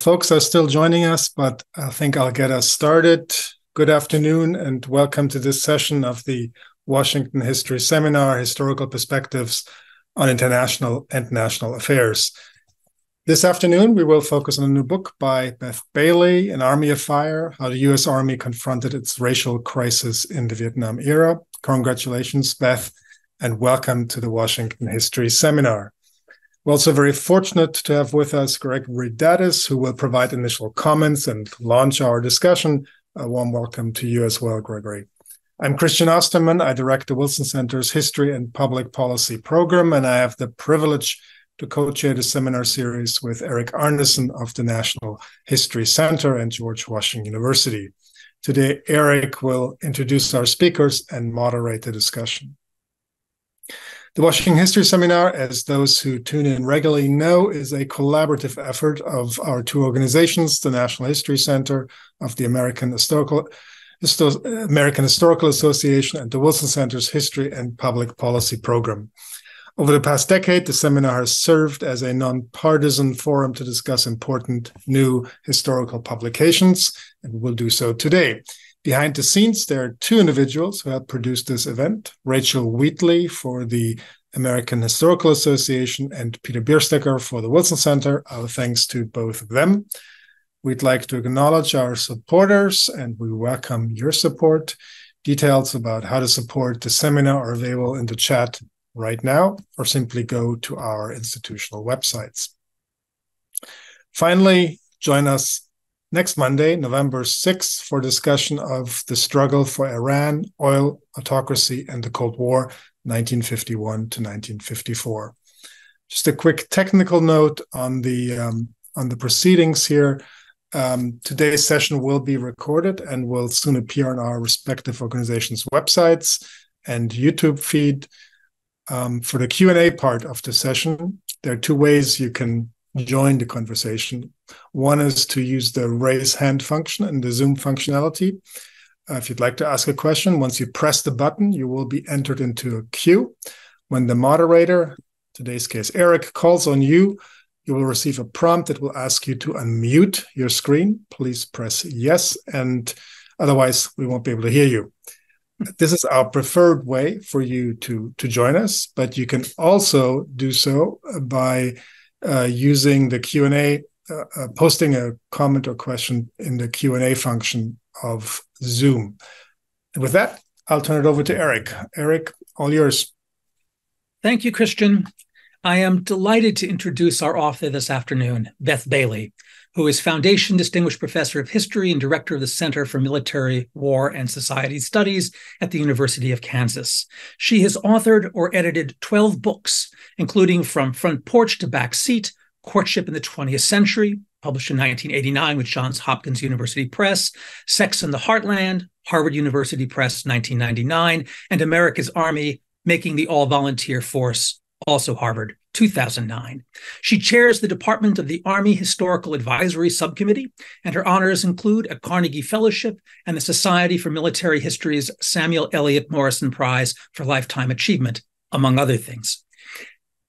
folks are still joining us, but I think I'll get us started. Good afternoon and welcome to this session of the Washington History Seminar Historical Perspectives on International and National Affairs. This afternoon, we will focus on a new book by Beth Bailey, An Army Afire How the U.S. Army Confronted Its Racial Crisis in the Vietnam Era. Congratulations, Beth, and welcome to the Washington History Seminar. We're also very fortunate to have with us Gregory Daddis, who will provide initial comments and launch our discussion. A warm welcome to you as well, Gregory. I'm Christian Ostermann. I direct the Wilson Center's History and Public Policy program, and I have the privilege to co-chair the seminar series with Eric Arnesen of the National History Center and George Washington University. Today, Eric will introduce our speakers and moderate the discussion. The Washington History Seminar, as those who tune in regularly know, is a collaborative effort of our two organizations, the National History Center of the American Historical American Historical Association and the Wilson Center's History and Public Policy Program. Over the past decade, the seminar has served as a nonpartisan forum to discuss important new historical publications, and will do so today. Behind the scenes, there are two individuals who helped produce this event Rachel Wheatley for the American Historical Association and Peter Bierstecker for the Wilson Center. Our thanks to both of them. We'd like to acknowledge our supporters and we welcome your support. Details about how to support the seminar are available in the chat right now, or simply go to our institutional websites. Finally, join us next Monday, November 6th, for discussion of the struggle for Iran, oil, autocracy, and the Cold War, 1951 to 1954. Just a quick technical note on the um, on the proceedings here. Um, today's session will be recorded and will soon appear on our respective organizations' websites and YouTube feed. Um, for the Q&A part of the session, there are two ways you can join the conversation. One is to use the raise hand function in the Zoom functionality. Uh, if you'd like to ask a question, once you press the button, you will be entered into a queue. When the moderator, today's case Eric, calls on you, you will receive a prompt that will ask you to unmute your screen. Please press yes, and otherwise we won't be able to hear you. This is our preferred way for you to, to join us, but you can also do so by uh, using the Q&A, uh, posting a comment or question in the Q&A function of Zoom. And with that, I'll turn it over to Eric. Eric, all yours. Thank you, Christian. I am delighted to introduce our author this afternoon, Beth Bailey, who is Foundation Distinguished Professor of History and Director of the Center for Military, War, and Society Studies at the University of Kansas. She has authored or edited 12 books, including From Front Porch to Back Seat, Courtship in the 20th Century, published in 1989 with Johns Hopkins University Press, Sex in the Heartland, Harvard University Press, 1999, and America's Army, Making the All Volunteer Force, also Harvard, 2009. She chairs the Department of the Army Historical Advisory Subcommittee, and her honors include a Carnegie Fellowship and the Society for Military History's Samuel Eliot Morison Prize for Lifetime Achievement, among other things.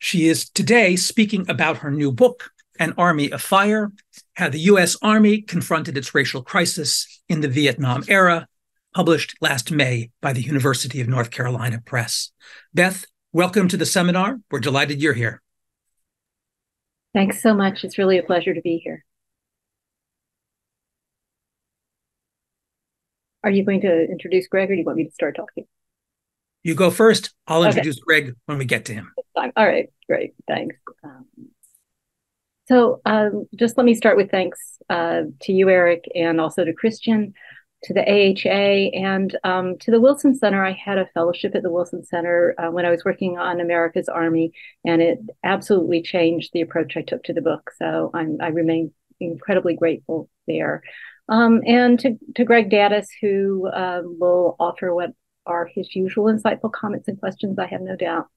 She is today speaking about her new book, An Army Afire How the U.S. Army Confronted Its Racial Crisis in the Vietnam Era, published last May by the University of North Carolina Press. Beth, welcome to the seminar. We're delighted you're here. Thanks so much. It's really a pleasure to be here. Are you going to introduce Greg or do you want me to start talking? You go first. I'll introduce okay. Greg when we get to him. All right, great. Thanks. Um, so um, just let me start with thanks uh, to you, Eric, and also to Christian, to the AHA, and um, to the Wilson Center. I had a fellowship at the Wilson Center uh, when I was working on America's Army, and it absolutely changed the approach I took to the book. So I'm, I remain incredibly grateful there. Um, and to, to Greg Daddis, who uh, will offer what are his usual insightful comments and questions, I have no doubt.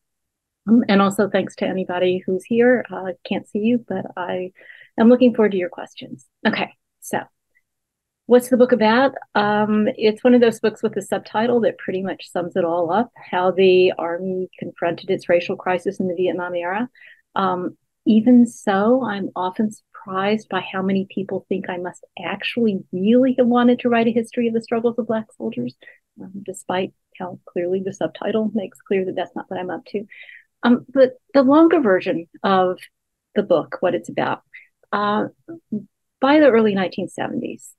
Um, and also thanks to anybody who's here. I uh, can't see you, but I am looking forward to your questions. Okay, so what's the book about? Um, it's one of those books with a subtitle that pretty much sums it all up how the Army confronted its racial crisis in the Vietnam era. Um, even so, I'm often surprised by how many people think I must actually really have wanted to write a history of the struggles of Black soldiers, um, despite how clearly the subtitle makes clear that that's not what I'm up to. Um, but the longer version of the book, what it's about, uh, by the early 1970s,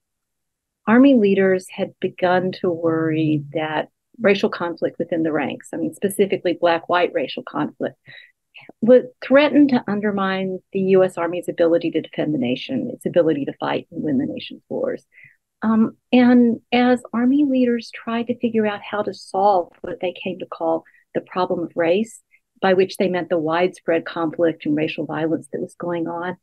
Army leaders had begun to worry that racial conflict within the ranks, I mean, specifically Black white racial conflict, would threaten to undermine the U.S. Army's ability to defend the nation, its ability to fight and win the nation's wars. Um, and as Army leaders tried to figure out how to solve what they came to call the problem of race, by which they meant the widespread conflict and racial violence that was going on,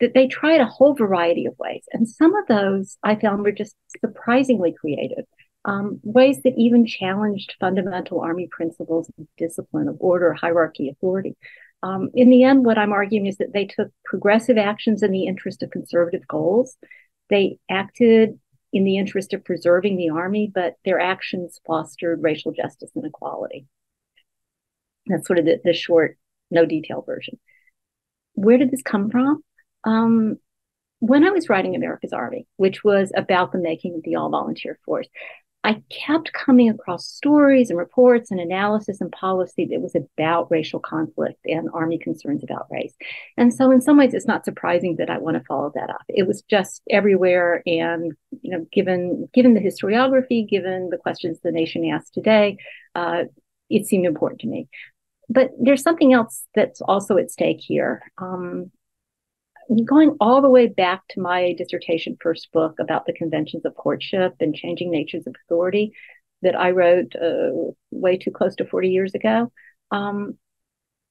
that they tried a whole variety of ways. And some of those I found were just surprisingly creative um, ways that even challenged fundamental Army principles of discipline, of order, hierarchy, authority. Um, in the end, what I'm arguing is that they took progressive actions in the interest of conservative goals. They acted in the interest of preserving the Army, but their actions fostered racial justice and equality. That's sort of the, the short, no detail version. Where did this come from? Um, when I was writing America's Army, which was about the making of the all volunteer force, I kept coming across stories and reports and analysis and policy that was about racial conflict and Army concerns about race. And so, in some ways, it's not surprising that I want to follow that up. It was just everywhere, and you know, given given the historiography, given the questions the nation asks today, uh, it seemed important to me. But there's something else that's also at stake here. Um, going all the way back to my dissertation first book about the conventions of courtship and changing natures of authority that I wrote uh, way too close to 40 years ago, um,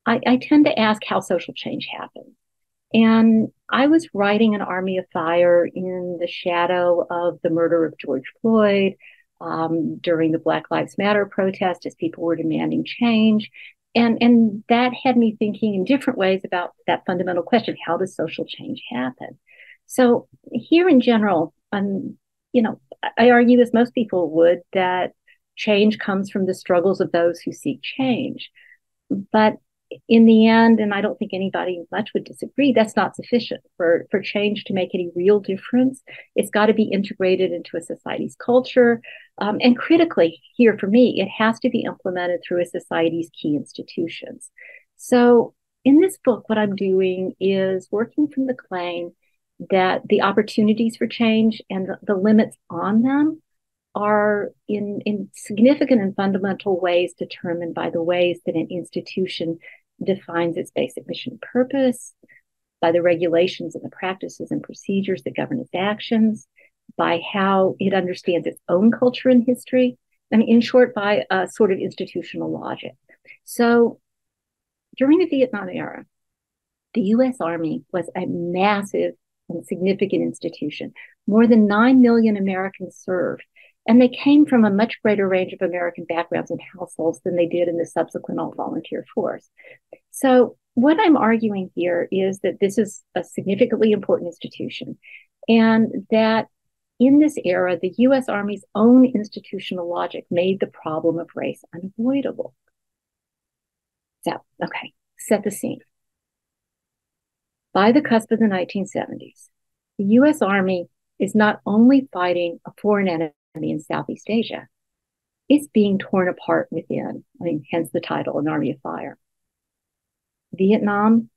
I, I, tend to ask how social change happens. And I was writing an army afire in the shadow of the murder of George Floyd um, during the Black Lives Matter protest as people were demanding change and and that had me thinking in different ways about that fundamental question how does social change happen? So here in general um, you know i argue as most people would that change comes from the struggles of those who seek change. But in the end, and I don't think anybody much would disagree, that's not sufficient for, for change to make any real difference. It's got to be integrated into a society's culture. Um, and critically, here for me, it has to be implemented through a society's key institutions. So in this book, what I'm doing is working from the claim that the opportunities for change and the, the limits on them are in, in significant and fundamental ways determined by the ways that an institution defines its basic mission purpose, by the regulations and the practices and procedures that govern its actions, by how it understands its own culture and history, and in short, by a sort of institutional logic. So during the Vietnam era, the US Army was a massive and significant institution. More than 9 million Americans served. And they came from a much greater range of American backgrounds and households than they did in the subsequent all volunteer force. So, what I'm arguing here is that this is a significantly important institution and that in this era, the US Army's own institutional logic made the problem of race unavoidable. So, okay, set the scene. By the cusp of the 1970s, the US Army is not only fighting a foreign enemy in Southeast Asia, it's being torn apart within. I mean, hence the title, An Army Afire. Vietnam,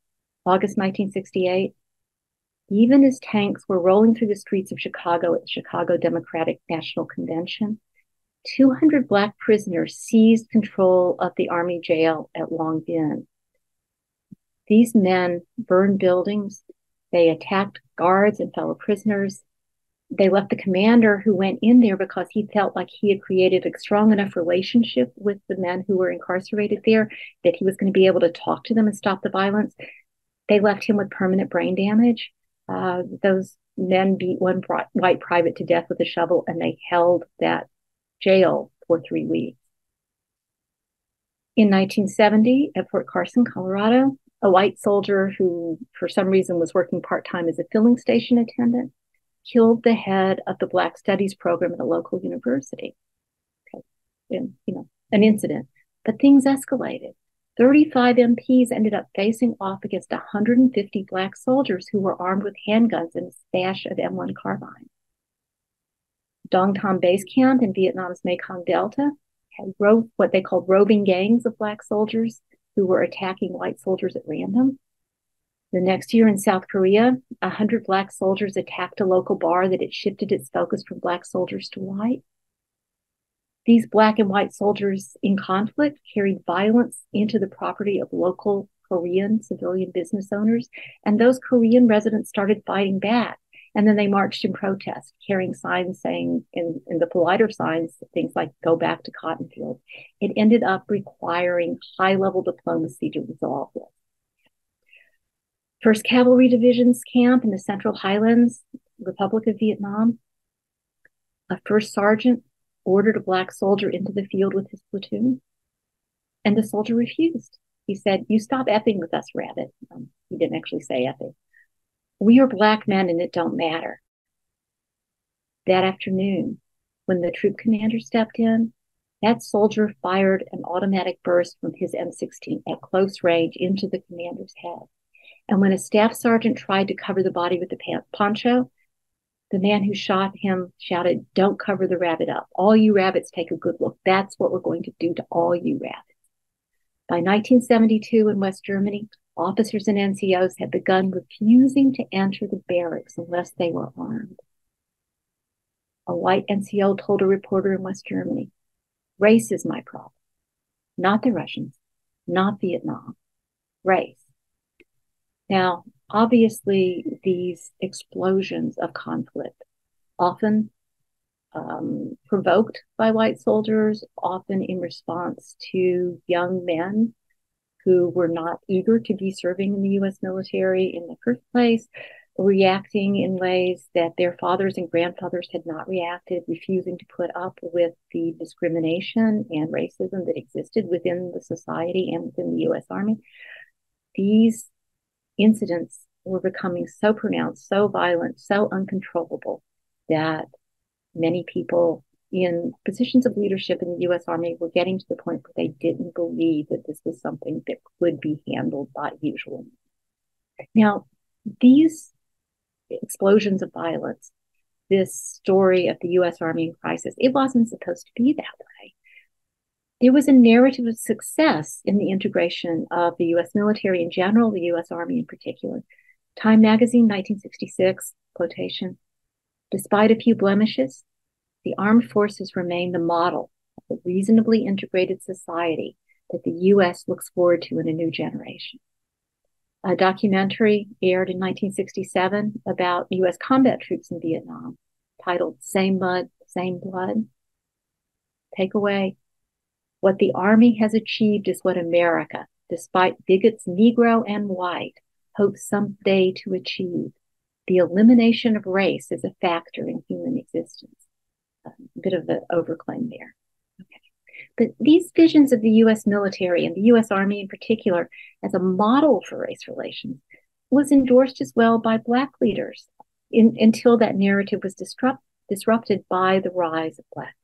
August 1968, even as tanks were rolling through the streets of Chicago at the Chicago Democratic National Convention, 200 Black prisoners seized control of the Army jail at Long Binh. These men burned buildings, they attacked guards and fellow prisoners, they left the commander who went in there because he felt like he had created a strong enough relationship with the men who were incarcerated there that he was going to be able to talk to them and stop the violence. They left him with permanent brain damage. Uh, those men beat one white private to death with a shovel and they held that jail for three weeks. In 1970, at Fort Carson, Colorado, a white soldier who, for some reason, was working part time as a filling station attendant killed the head of the Black Studies program at a local university. Okay. And, you know, an incident. But things escalated. 35 MPs ended up facing off against 150 black soldiers who were armed with handguns and a stash of M1 carbines. Dong Tam Base Camp in Vietnam's Mekong Delta had ro- what they called roving gangs of black soldiers who were attacking white soldiers at random. The next year in South Korea, 100 black soldiers attacked a local bar that had shifted its focus from black soldiers to white. These black and white soldiers in conflict carried violence into the property of local Korean civilian business owners, and those Korean residents started fighting back. And then they marched in protest, carrying signs saying, in, in the politer signs, things like go back to cotton fields. It ended up requiring high level diplomacy to resolve this. First Cavalry Division's camp in the Central Highlands, Republic of Vietnam. A first sergeant ordered a black soldier into the field with his platoon, and the soldier refused. He said, You stop effing with us, rabbit. Um, he didn't actually say effing. We are black men and it don't matter. That afternoon, when the troop commander stepped in, that soldier fired an automatic burst from his M16 at close range into the commander's head. And when a staff sergeant tried to cover the body with the poncho, the man who shot him shouted, Don't cover the rabbit up. All you rabbits take a good look. That's what we're going to do to all you rabbits. By 1972 in West Germany, officers and NCOs had begun refusing to enter the barracks unless they were armed. A white NCO told a reporter in West Germany, Race is my problem, not the Russians, not Vietnam, race. Now, obviously these explosions of conflict, often um, provoked by white soldiers, often in response to young men who were not eager to be serving in the US military in the first place, reacting in ways that their fathers and grandfathers had not reacted, refusing to put up with the discrimination and racism that existed within the society and within the US Army. These incidents were becoming so pronounced, so violent, so uncontrollable that many people in positions of leadership in the US Army were getting to the point where they didn't believe that this was something that could be handled by usual. Now, these explosions of violence, this story of the US Army in crisis, it wasn't supposed to be that way there was a narrative of success in the integration of the US military in general, the US Army in particular. Time magazine, 1966, quotation Despite a few blemishes, the armed forces remain the model of a reasonably integrated society that the US looks forward to in a new generation. A documentary aired in 1967 about US combat troops in Vietnam titled Same Mud, Same Blood. Takeaway what the Army has achieved is what America, despite bigots Negro and white, hopes someday to achieve. The elimination of race is a factor in human existence. Um, a bit of an overclaim there. But these visions of the US military and the US Army in particular as a model for race relations was endorsed as well by Black leaders in, until that narrative was disrupt, disrupted by the rise of Black.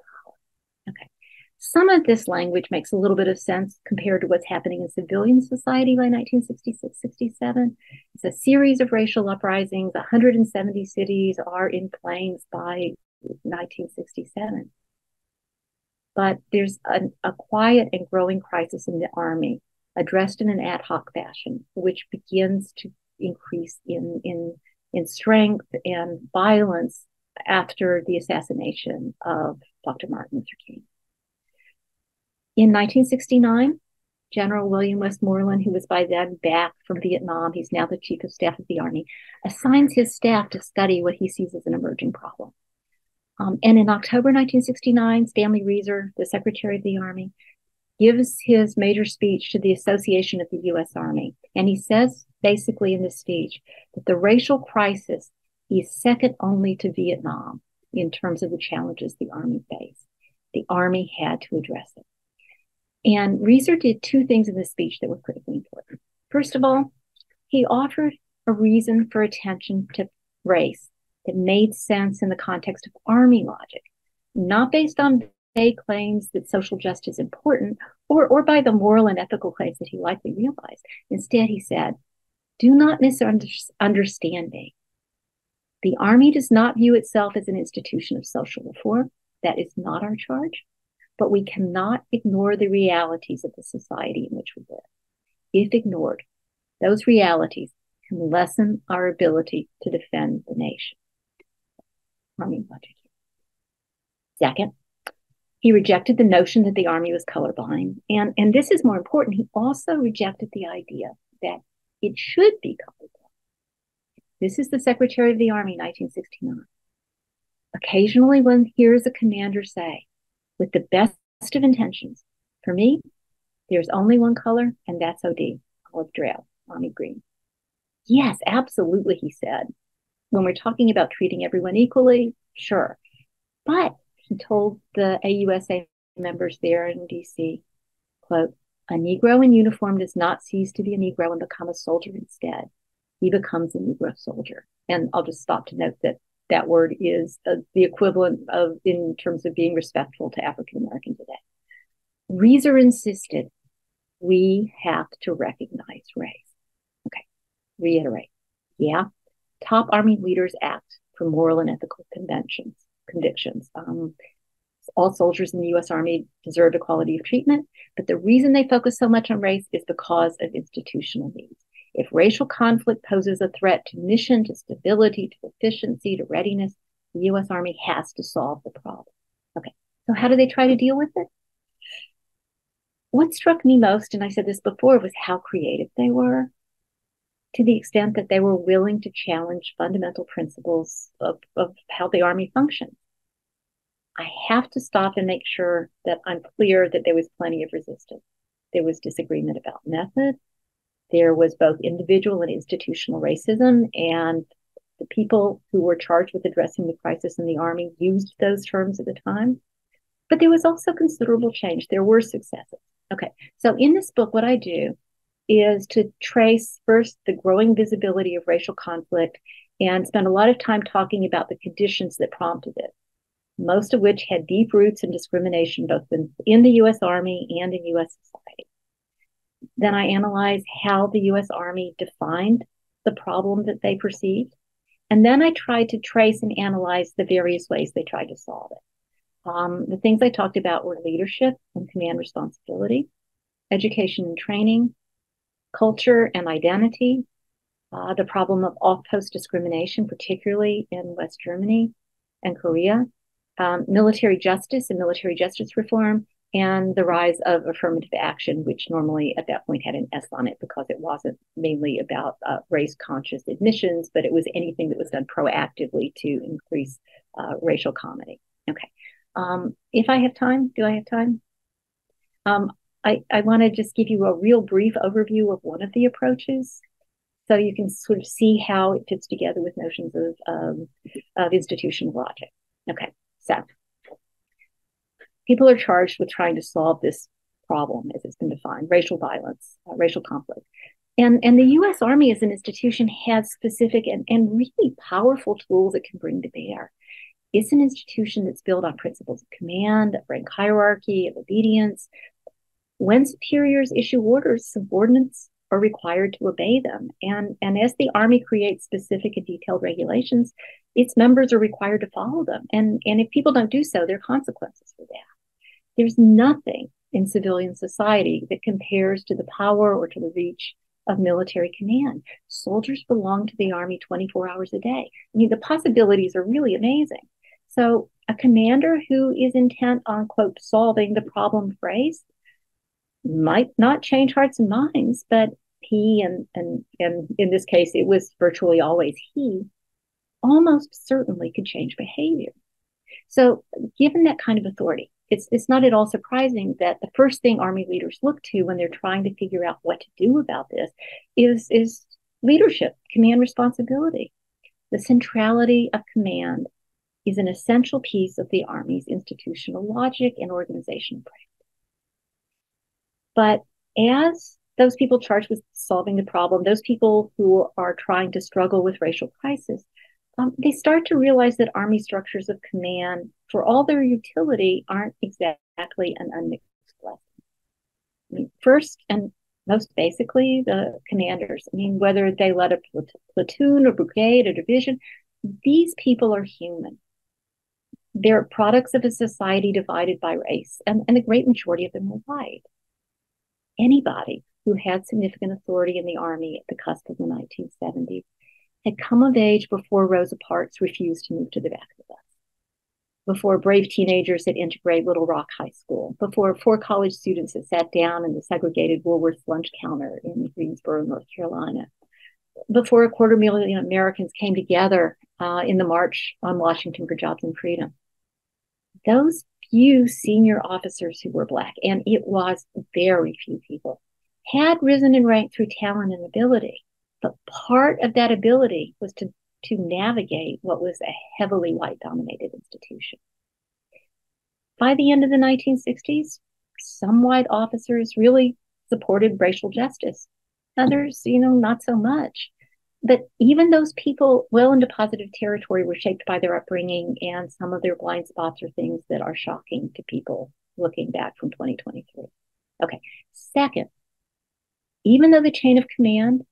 Some of this language makes a little bit of sense compared to what's happening in civilian society by 1966 67. It's a series of racial uprisings. 170 cities are in flames by 1967. But there's a, a quiet and growing crisis in the army addressed in an ad hoc fashion, which begins to increase in, in, in strength and violence after the assassination of Dr. Martin Luther King. In 1969, General William Westmoreland, who was by then back from Vietnam, he's now the chief of staff of the Army, assigns his staff to study what he sees as an emerging problem. Um, and in October 1969, Stanley Resor, the Secretary of the Army, gives his major speech to the Association of the U.S. Army. And he says basically in this speech that the racial crisis is second only to Vietnam in terms of the challenges the Army faced. The Army had to address it. And Resor did two things in this speech that were critically important. First of all, he offered a reason for attention to race that made sense in the context of army logic, not based on vague claims that social justice is important or, or by the moral and ethical claims that he likely realized. Instead, he said, do not misunderstand me. The Army does not view itself as an institution of social reform. That is not our charge. But we cannot ignore the realities of the society in which we live. If ignored, those realities can lessen our ability to defend the nation. Army. Second, he rejected the notion that the army was colorblind. And, and this is more important, he also rejected the idea that it should be colorblind. This is the Secretary of the Army, 1969. Occasionally, one hears a commander say, with the best of intentions, for me, there's only one color, and that's OD, olive drab, army green. Yes, absolutely, he said. When we're talking about treating everyone equally, sure. But he told the AUSA members there in DC, quote, a Negro in uniform does not cease to be a Negro and become a soldier instead. He becomes a Negro soldier. And I'll just stop to note that that word is uh, the equivalent of, in terms of being respectful to African American today. Resor insisted we have to recognize race. Okay, reiterate. Yeah, top Army leaders act for moral and ethical conventions convictions. Um, all soldiers in the U.S. Army deserve equality of treatment, but the reason they focus so much on race is because of institutional needs. If racial conflict poses a threat to mission, to stability, to efficiency, to readiness, the U.S. Army has to solve the problem. Okay, so how do they try to deal with it? What struck me most, and I said this before, was how creative they were to the extent that they were willing to challenge fundamental principles of, of how the Army functions. I have to stop and make sure that I'm clear that there was plenty of resistance. There was disagreement about method. There was both individual and institutional racism, and the people who were charged with addressing the crisis in the Army used those terms at the time. But there was also considerable change. There were successes. Okay, so in this book, what I do is to trace first the growing visibility of racial conflict and spend a lot of time talking about the conditions that prompted it, most of which had deep roots in discrimination both in the US Army and in US society. Then I analyze how the US Army defined the problem that they perceived. And then I tried to trace and analyze the various ways they tried to solve it. Um, the things I talked about were leadership and command responsibility, education and training, culture and identity, uh, the problem of off post discrimination, particularly in West Germany and Korea, um, military justice and military justice reform, and the rise of affirmative action, which normally at that point had an S on it because it wasn't mainly about uh, race conscious admissions, but it was anything that was done proactively to increase uh, racial comity. Okay. Um, if I have time, do I have time? Um, I, I want to just give you a real brief overview of one of the approaches so you can sort of see how it fits together with notions of, um, of institutional logic. Okay, so people are charged with trying to solve this problem as it's been defined racial violence, uh, racial conflict. And, and the US Army as an institution has specific and, and really powerful tools it can bring to bear. It's an institution that's built on principles of command, of rank hierarchy, of obedience, when superiors issue orders, subordinates are required to obey them. And, and as the Army creates specific and detailed regulations, its members are required to follow them. And, and if people don't do so, there are consequences for that. There's nothing in civilian society that compares to the power or to the reach of military command. Soldiers belong to the Army 24 hours a day. I mean, the possibilities are really amazing. So, a commander who is intent on, quote, solving the problem phrase might not change hearts and minds, but he and and and in this case it was virtually always he almost certainly could change behavior. So given that kind of authority, it's it's not at all surprising that the first thing army leaders look to when they're trying to figure out what to do about this is is leadership, command responsibility. The centrality of command is an essential piece of the army's institutional logic and organization practice. But as those people charged with solving the problem, those people who are trying to struggle with racial crisis, um, they start to realize that army structures of command, for all their utility, aren't exactly an unmixed blessing. I mean, first and most basically, the commanders. I mean, whether they led a platoon or brigade or division, these people are human. They're products of a society divided by race, and, and the great majority of them were white. Anybody who had significant authority in the army at the cusp of the 1970s had come of age before Rosa Parks refused to move to the back of the bus, before brave teenagers had integrated Little Rock High School, before four college students had sat down in the segregated Woolworth's lunch counter in Greensboro, North Carolina, before a quarter million Americans came together uh, in the March on Washington for Jobs and Freedom. Those few senior officers who were Black, and it was very few people, had risen in rank through talent and ability. But part of that ability was to, to navigate what was a heavily white dominated institution. By the end of the 1960s, some white officers really supported racial justice. Others, you know, not so much. But even those people well into positive territory were shaped by their upbringing, and some of their blind spots are things that are shocking to people looking back from 2023. Okay. Second, even though the chain of command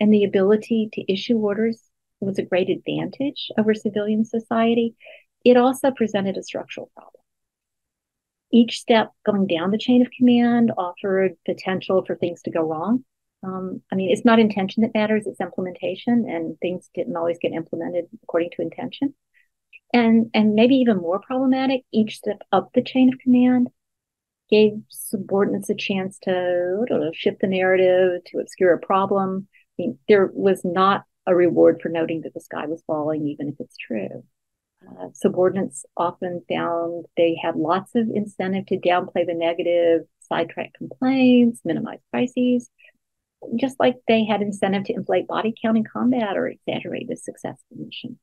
and the ability to issue orders was a great advantage over civilian society, it also presented a structural problem. Each step going down the chain of command offered potential for things to go wrong. Um, I mean, it's not intention that matters, it's implementation, and things didn't always get implemented according to intention. And, and maybe even more problematic, each step up the chain of command gave subordinates a chance to know, shift the narrative, to obscure a problem, I mean, there was not a reward for noting that the sky was falling, even if it's true. Uh, subordinates often found they had lots of incentive to downplay the negative, sidetrack complaints, minimize crises, just like they had incentive to inflate body count in combat or exaggerate the success of the mission.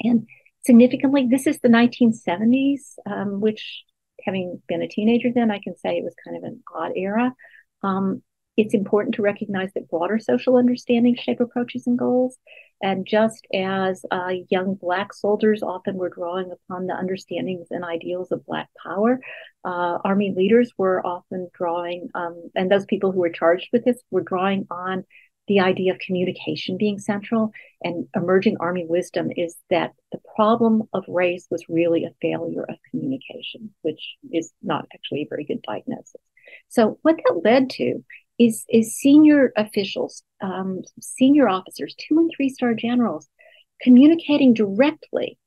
And significantly, this is the 1970s, um, which, having been a teenager then, I can say it was kind of an odd era. Um, it's important to recognize that broader social understandings shape approaches and goals. And just as uh, young Black soldiers often were drawing upon the understandings and ideals of Black power, uh, Army leaders were often drawing, um, and those people who were charged with this were drawing on the idea of communication being central. And emerging Army wisdom is that the problem of race was really a failure of communication, which is not actually a very good diagnosis. So, what that led to is is senior officials, um, senior officers, two and three star generals, communicating directly,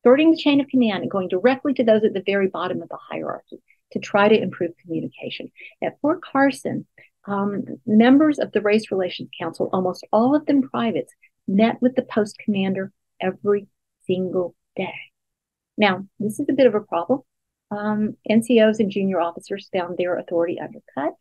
starting the chain of command and going directly to those at the very bottom of the hierarchy to try to improve communication. At Fort Carson, um, members of the Race Relations Council, almost all of them privates, met with the post commander every single day. Now, this is a bit of a problem. Um, NCOs and junior officers found their authority undercut.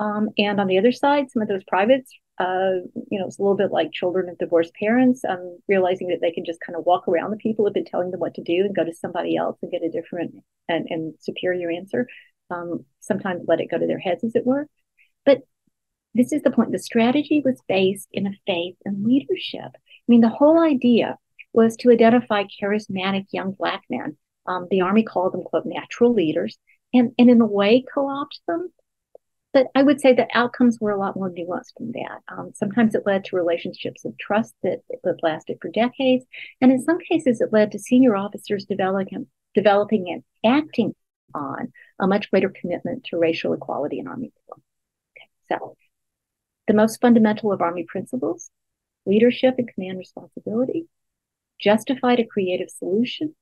Um, and on the other side, some of those privates, uh, you know, it's a little bit like children of divorced parents, um, realizing that they can just kind of walk around the people who've been telling them what to do and go to somebody else and get a different and, and superior answer. Um, sometimes let it go to their heads, as it were. But this is the point. The strategy was based in a faith and leadership. I mean, the whole idea was to identify charismatic young Black men. Um, the Army called them, quote, natural leaders, and, and in a way co opt them but I would say that outcomes were a lot more nuanced than that. Um, sometimes it led to relationships of trust that, that lasted for decades. And in some cases, it led to senior officers developing, developing and acting on a much greater commitment to racial equality in Army Okay, so, the most fundamental of Army principles leadership and command responsibility justified a creative solution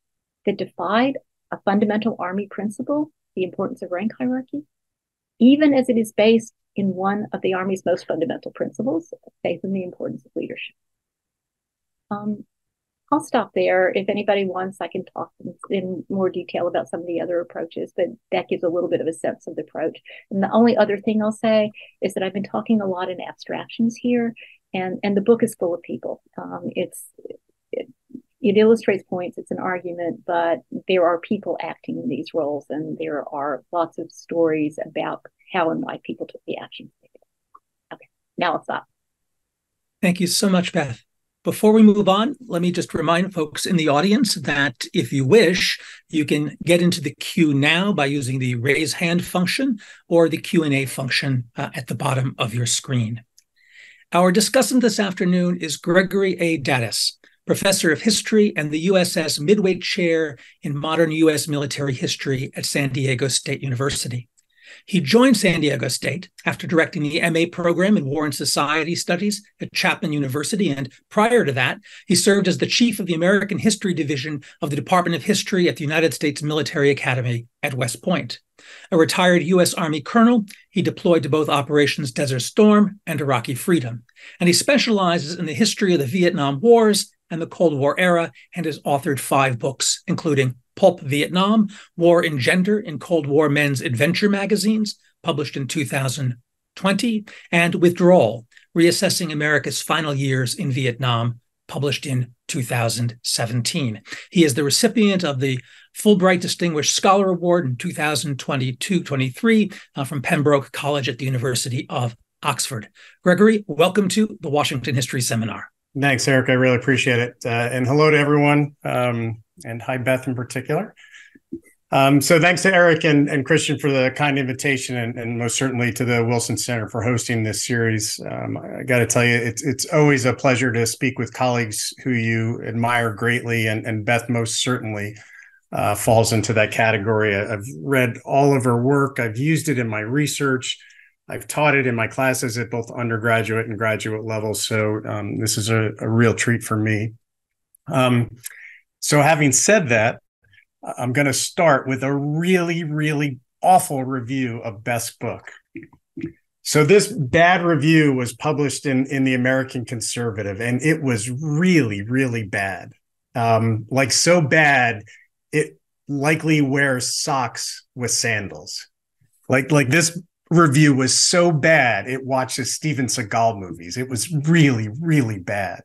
that defied a fundamental Army principle, the importance of rank hierarchy, even as it is based in one of the Army's most fundamental principles, faith in the importance of leadership. Um, I'll stop there. If anybody wants, I can talk in more detail about some of the other approaches, but that gives a little bit of a sense of the approach. And the only other thing I'll say is that I've been talking a lot in abstractions here, and, and the book is full of people. Um, it's it, illustrates points, it's an argument, but there are people acting in these roles, and there are lots of stories about how and why people took the actions. Okay, now I'll stop. Thank you so much, Beth. Before we move on, let me just remind folks in the audience that if you wish, you can get into the queue now by using the raise hand function or the Q&A function uh, at the bottom of your screen. Our discussant this afternoon is Gregory A. Daddis, professor of history and the USS Midway Chair in Modern U.S. Military History at San Diego State University. He joined San Diego State after directing the MA program in War and Society Studies at Chapman University. And prior to that, he served as the chief of the American History Division of the Department of History at the United States Military Academy at West Point. A retired U.S. Army colonel, he deployed to both Operations Desert Storm and Iraqi Freedom. And he specializes in the history of the Vietnam Wars and the Cold War era and has authored five books, including Pulp Vietnam, War and Gender in Cold War Men's Adventure magazines, published in 2020, and Withdrawal, Reassessing America's Final Years in Vietnam, published in 2017. He is the recipient of the Fulbright Distinguished Scholar Award in 2022 23 uh, from Pembroke College at the University of Oxford. Gregory, welcome to the Washington History Seminar. Thanks, Eric. I really appreciate it. Uh, and hello to everyone. Um, and hi, Beth, in particular. Um, so thanks to Eric and, and Christian for the kind invitation, and, and, most certainly to the Wilson Center for hosting this series. Um, I got to tell you, it's it's always a pleasure to speak with colleagues who you admire greatly, and, and Beth most certainly uh, falls into that category. I've read all of her work. I've used it in my research. I've taught it in my classes at both undergraduate and graduate levels. So um, this is a, a, real treat for me. Um, so, having said that, I'm going to start with a really, really awful review of Beth's book. So, this bad review was published in, in the American Conservative, and it was really, really bad. Um, like, so bad, it likely wears socks with sandals. Like, like this review was so bad, it watches Steven Seagal movies. It was really, really bad.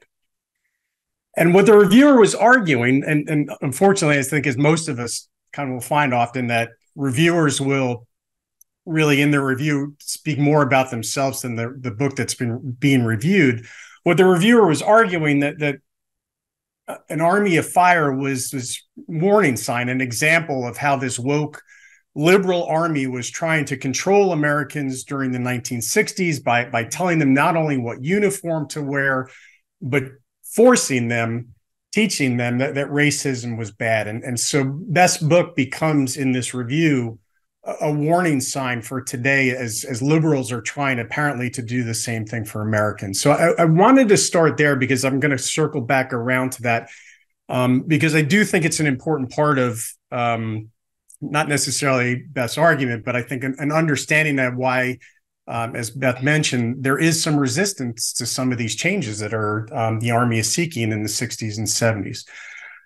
And what the reviewer was arguing, and, and unfortunately, I think as most of us kind of will find often that reviewers will really in their review speak more about themselves than the, the book that's been being reviewed. What the reviewer was arguing that that uh, an army afire was this warning sign, an example of how this woke liberal army was trying to control Americans during the 1960s by by telling them not only what uniform to wear, but forcing them, teaching them that, that racism was bad. And, and so Beth's book becomes in this review a, a warning sign for today as, as liberals are trying apparently to do the same thing for Americans. So I, I wanted to start there because I'm going to circle back around to that um, because I do think it's an important part of um, not necessarily Beth's argument, but I think an, an understanding of why um, as Beth mentioned, there is some resistance to some of these changes that are um, the Army is seeking in the 60s and 70s.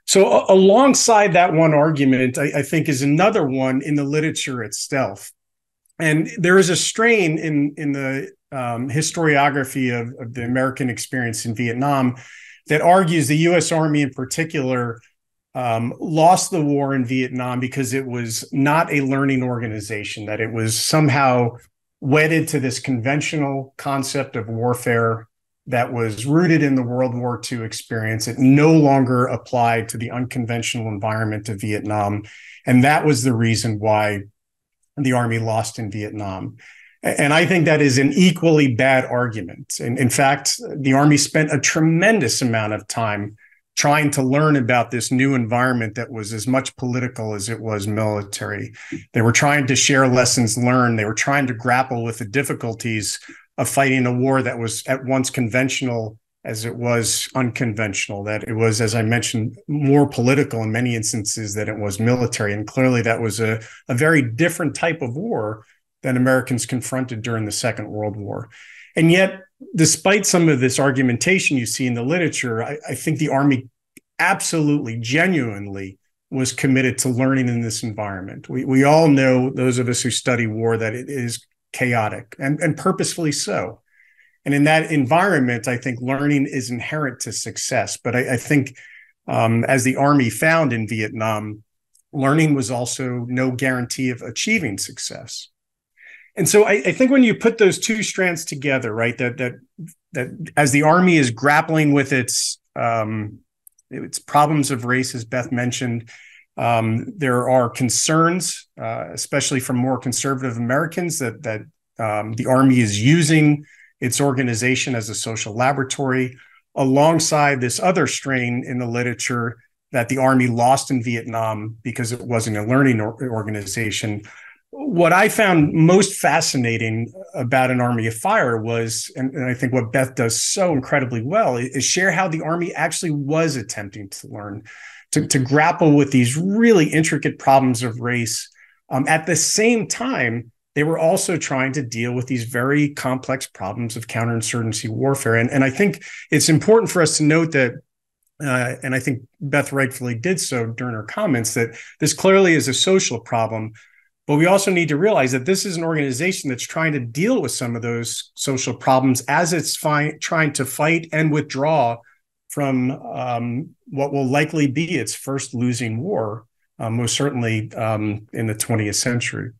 So, alongside that one argument, I, I, think is another one in the literature itself, and there is a strain in in the um, historiography of, of the American experience in Vietnam that argues the U.S. Army, in particular, um, lost the war in Vietnam because it was not a learning organization, that it was somehow wedded to this conventional concept of warfare that was rooted in the World War II experience. It no longer applied to the unconventional environment of Vietnam. And that was the reason why the Army lost in Vietnam. And I think that is an equally bad argument. And in fact, the Army spent a tremendous amount of time trying to learn about this new environment that was as much political as it was military. They were trying to share lessons learned. They were trying to grapple with the difficulties of fighting a war that was at once conventional as it was unconventional, that it was, as I mentioned, more political in many instances than it was military. And clearly that was a, a very different type of war than Americans confronted during the Second World War. And yet, despite some of this argumentation you see in the literature, I, I think the Army absolutely, genuinely was committed to learning in this environment. We, we all know, those of us who study war, that it is chaotic and, and purposefully so. And in that environment, I think learning is inherent to success. But I, I think, um, as the Army found in Vietnam, learning was also no guarantee of achieving success. And so I, I, think when you put those two strands together, right, that that that as the army is grappling with its Um, it's problems of race, as Beth mentioned. Um, there are concerns, uh, especially from more conservative Americans, that that um, the Army is using its organization as a social laboratory, alongside this other strain in the literature that the Army lost in Vietnam because it wasn't a learning or- organization. What I found most fascinating about an Army Afire was, and, and I think what Beth does so incredibly well, is share how the Army actually was attempting to learn to, to grapple with these really intricate problems of race. Um, at the same time, they were also trying to deal with these very complex problems of counterinsurgency warfare. And, and I think it's important for us to note that, uh, and I think Beth rightfully did so during her comments, that this clearly is a social problem. But we also need to realize that this is an organization that's trying to deal with some of those social problems as it's fi- trying to fight and withdraw from um, what will likely be its first losing war, uh, most certainly um, in the 20th century.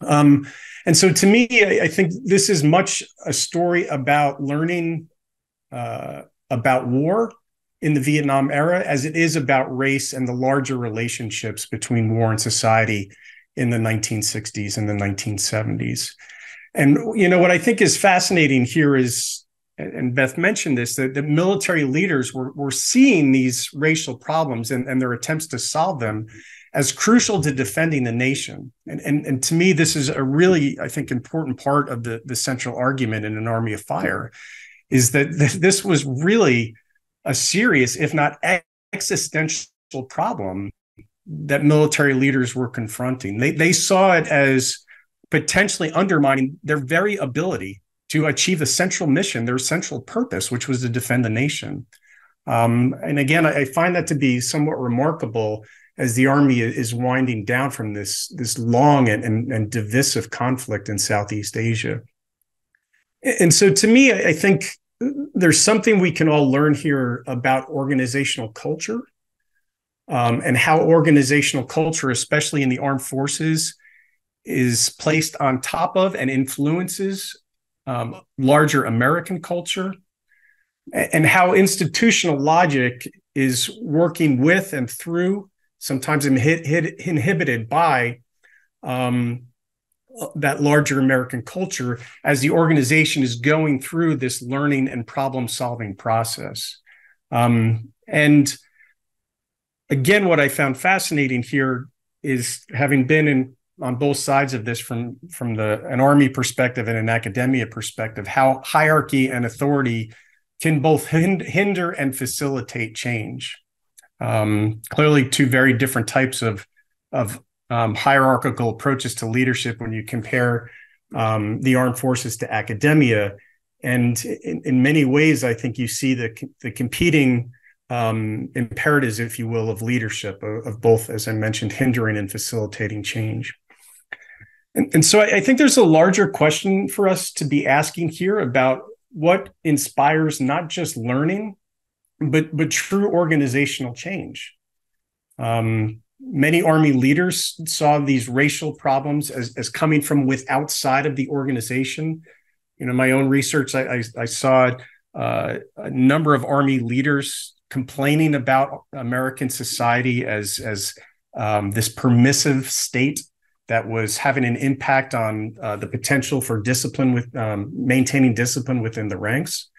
Um, and so to me, I, I, think this is much a story about learning uh, about war in the Vietnam era as it is about race and the larger relationships between war and society in the 1960s and the 1970s. And you know what I think is fascinating here is and Beth mentioned this, that the military leaders were, were seeing these racial problems and, and their attempts to solve them as crucial to defending the nation. And, and, and to me, this is a really, I think, important part of the, the central argument in an army afire is that th- this was really a serious, if not existential problem that military leaders were confronting. They, they saw it as potentially undermining their very ability to achieve the central mission, their central purpose, which was to defend the nation. Um, and again, I, I, find that to be somewhat remarkable as the army is winding down from this this long and, and, and divisive conflict in Southeast Asia. And so, to me, I think there's something we can all learn here about organizational culture um, and how organizational culture, especially in the armed forces, is placed on top of and influences um, larger American culture, and how institutional logic is working with and through, sometimes inhibited by um, that larger American culture as the organization is going through this learning and problem solving process. Um, and again, what I found fascinating here is having been in on both sides of this from from the an army perspective and an academia perspective how hierarchy and authority can both hinder and facilitate change. Um, clearly two very different types of of um, hierarchical approaches to leadership when you compare um, the armed forces to academia. And in, in, many ways i think you see the the competing um, imperatives if you will of leadership of, of both as i mentioned hindering and facilitating change and, and so I, I think there's a larger question for us to be asking here about what inspires not just learning, but but true organizational change. Um, many army leaders saw these racial problems as, as coming from with outside of the organization. You know, my own research, I, I, I saw uh, a number of army leaders complaining about American society as as um, this permissive state that was having an impact on uh, the potential for discipline with um, maintaining discipline within the ranks.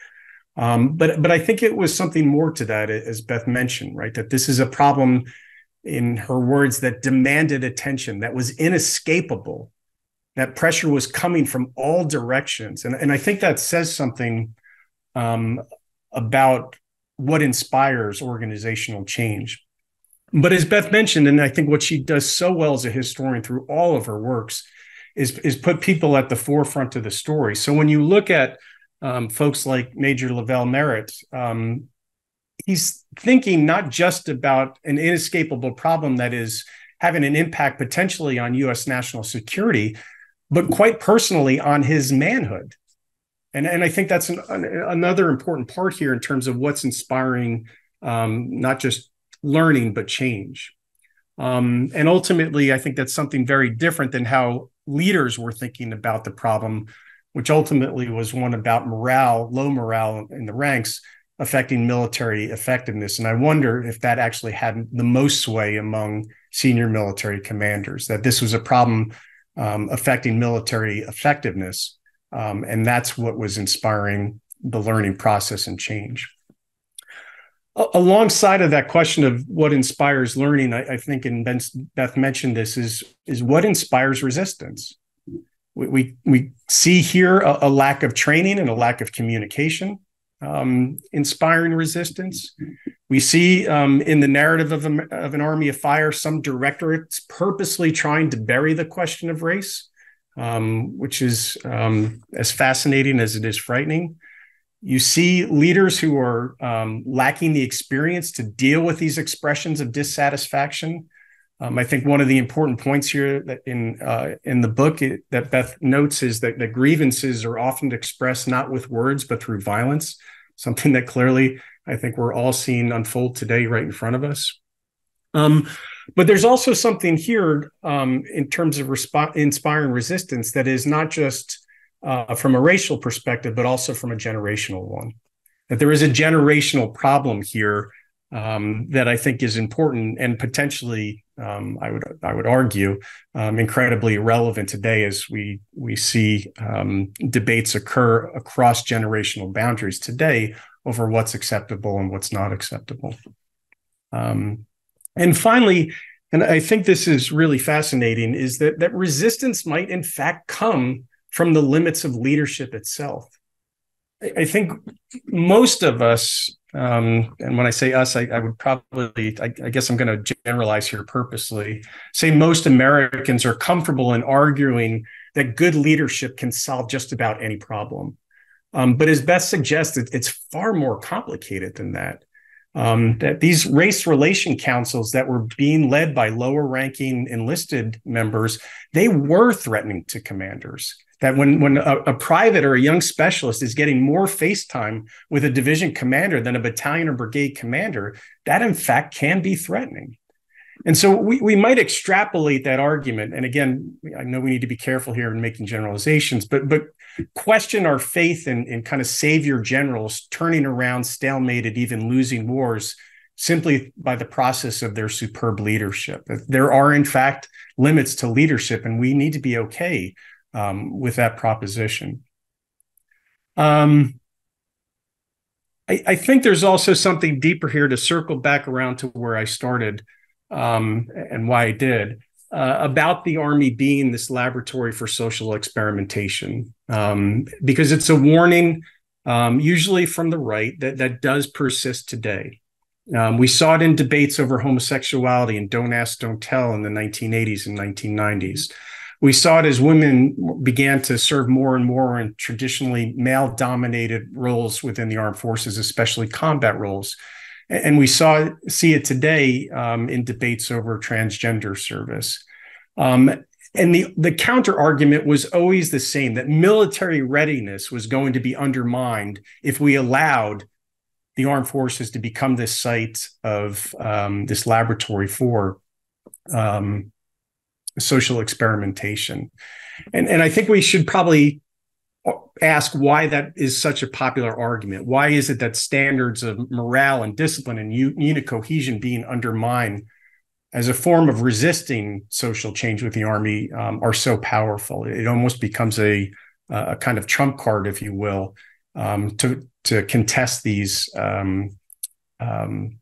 Um, but but I think it was something more to that, as Beth mentioned, right? That this is a problem, in her words, that demanded attention, that was inescapable, that pressure was coming from all directions, and and I think that says something um, about what inspires organizational change. But as Beth mentioned, and I think what she does so well as a historian through all of her works is, is put people at the forefront of the story. So when you look at um, folks like Major Lavelle Merritt, um, he's thinking not just about an inescapable problem that is having an impact potentially on US national security, but quite personally on his manhood. And, and I think that's an, an, another important part here in terms of what's inspiring um, not just learning but change. Um, and ultimately, I think that's something very different than how leaders were thinking about the problem, which ultimately was one about morale, low morale in the ranks, affecting military effectiveness. And I wonder if that actually had the most sway among senior military commanders, that this was a problem um, affecting military effectiveness. Um, and that's what was inspiring the learning process and change. Alongside of that question of what inspires learning, I, I think, and Beth mentioned this, is, is what inspires resistance. We, we, we see here a, a lack of training and a lack of communication um, inspiring resistance. We see um, in the narrative of, a, of an army afire some directorates purposely trying to bury the question of race, um, which is um, as fascinating as it is frightening. You see leaders who are um, lacking the experience to deal with these expressions of dissatisfaction. Um, I think one of the important points here that in uh, in the book it, that Beth notes is that the grievances are often expressed not with words but through violence something that clearly I think we're all seeing unfold today right in front of us. Um, but there's also something here um, in terms of resp- inspiring resistance that is not just uh, from a racial perspective, but also from a generational one. That there is a generational problem here um, that I think is important and potentially, um, I would I would argue, um, incredibly relevant today as we we see um, debates occur across generational boundaries today over what's acceptable and what's not acceptable. Um, and finally, and I think this is really fascinating, is that that resistance might in fact come from the limits of leadership itself. I think most of us um, and when I say us, I, I would probably, I, I guess I'm going to generalize here purposely, say most Americans are comfortable in arguing that good leadership can solve just about any problem. Um, but as Beth suggested, it's far more complicated than that. Um, that these race relation councils that were being led by lower ranking enlisted members, they were threatening to commanders that when when a, a, private or a young specialist is getting more face time with a division commander than a battalion or brigade commander, that in fact can be threatening. And so we, we might extrapolate that argument. And again, I know we need to be careful here in making generalizations, but but question our faith in, in kind of savior generals turning around stalemated, even losing wars simply by the process of their superb leadership. There are, in fact, limits to leadership, and we need to be okay um, with that proposition. Um, I, I, think there's also something deeper here to circle back around to where I started um, and why I did uh, about the Army being this laboratory for social experimentation, um, because it's a warning, um, usually from the right, that, that does persist today. Um, we saw it in debates over homosexuality and don't ask, don't tell in the 1980s and 1990s we saw it as women began to serve more and more in traditionally male dominated roles within the armed forces, especially combat roles. And we saw see it today um, in debates over transgender service. Um, and the, the counter argument was always the same that military readiness was going to be undermined if we allowed the armed forces to become this site of um, this laboratory for um, social experimentation. And, and I think we should probably ask why that is such a popular argument. Why is it that standards of morale and discipline and unit cohesion being undermined as a form of resisting social change with the army um, are so powerful? It almost becomes a, a kind of trump card, if you will, um, to to contest these um, um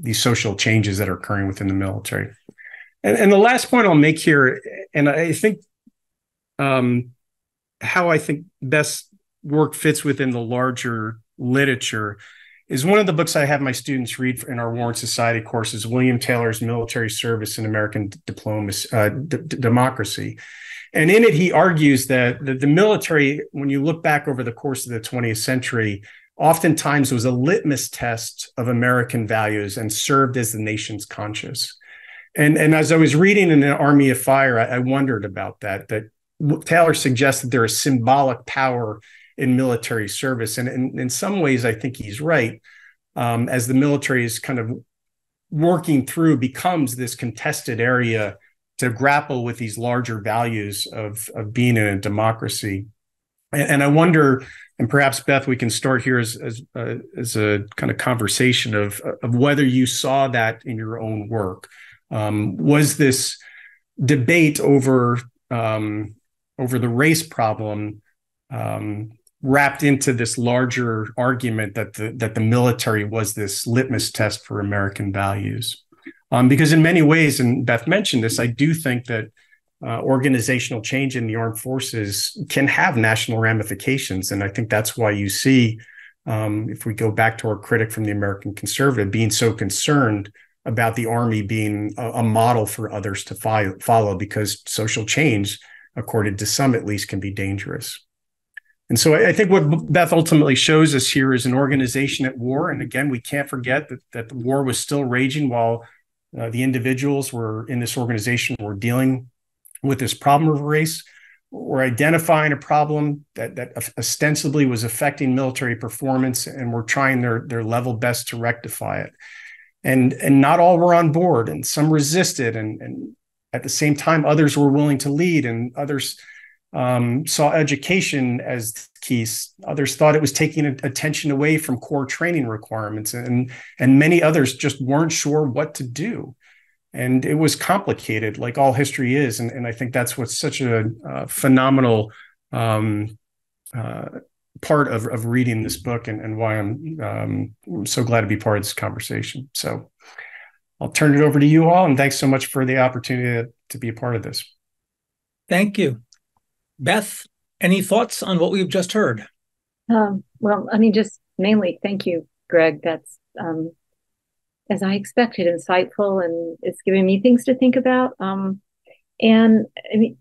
these social changes that are occurring within the military. And, and the last point I'll make here, and I think um, how I think Beth's work fits within the larger literature is one of the books I have my students read in our War and Society courses, William Taylor's Military Service in American Diplomacy, uh, D- Democracy. And in it, he argues that the, the military, when you look back over the course of the 20th century, oftentimes was a litmus test of American values and served as the nation's conscience. And and as I was reading in an Army Afire, I, I wondered about that. That Taylor suggests that there is symbolic power in military service, and in, some ways, I think he's right. Um, as the military is kind of working through, becomes this contested area to grapple with these larger values of of being in a democracy. and, and I wonder, and perhaps Beth, we can start here as as uh, as a kind of conversation of of whether you saw that in your own work. Um, was this debate over um, over the race problem um, wrapped into this larger argument that the that the military was this litmus test for American values? Um, because in many ways, and Beth mentioned this, I do think that uh, organizational change in the armed forces can have national ramifications. And I think that's why you see, um, if we go back to our critic from the American Conservative, being so concerned about the Army being a, a model for others to fi- follow, because social change, according to some at least, can be dangerous. And so I, think what Beth ultimately shows us here is an organization at war. And again, we can't forget that, that the war was still raging while uh, the individuals were in this organization were dealing with this problem of race. We're identifying a problem that, that ostensibly was affecting military performance, and we're trying their, their level best to rectify it. And, and not all were on board, and some resisted, and, and at the same time, others were willing to lead, and others um, saw education as keys. Others thought it was taking attention away from core training requirements, and and many others just weren't sure what to do. And it was complicated like all history is. And, and i think that's what's such a uh, phenomenal um, uh, part of, of reading this book and, and why I'm, um, so glad to be part of this conversation. So i'll turn it over to you all and thanks so much for the opportunity to, to be a part of this thank you beth any thoughts on what we've just heard um, well i mean just mainly thank you greg that's um, as I expected, insightful, and it's giving me things to think about. Um, and I mean,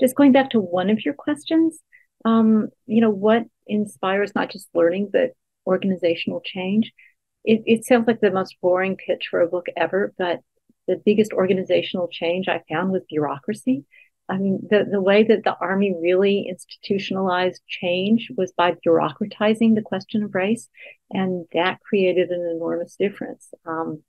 just going back to one of your questions, um, you know, what inspires not just learning but organizational change? It, it sounds like the most boring pitch for a book ever, but the biggest organizational change I found was bureaucracy. I mean, the, the way that the Army really institutionalized change was by bureaucratizing the question of race. And that created an enormous difference. Um,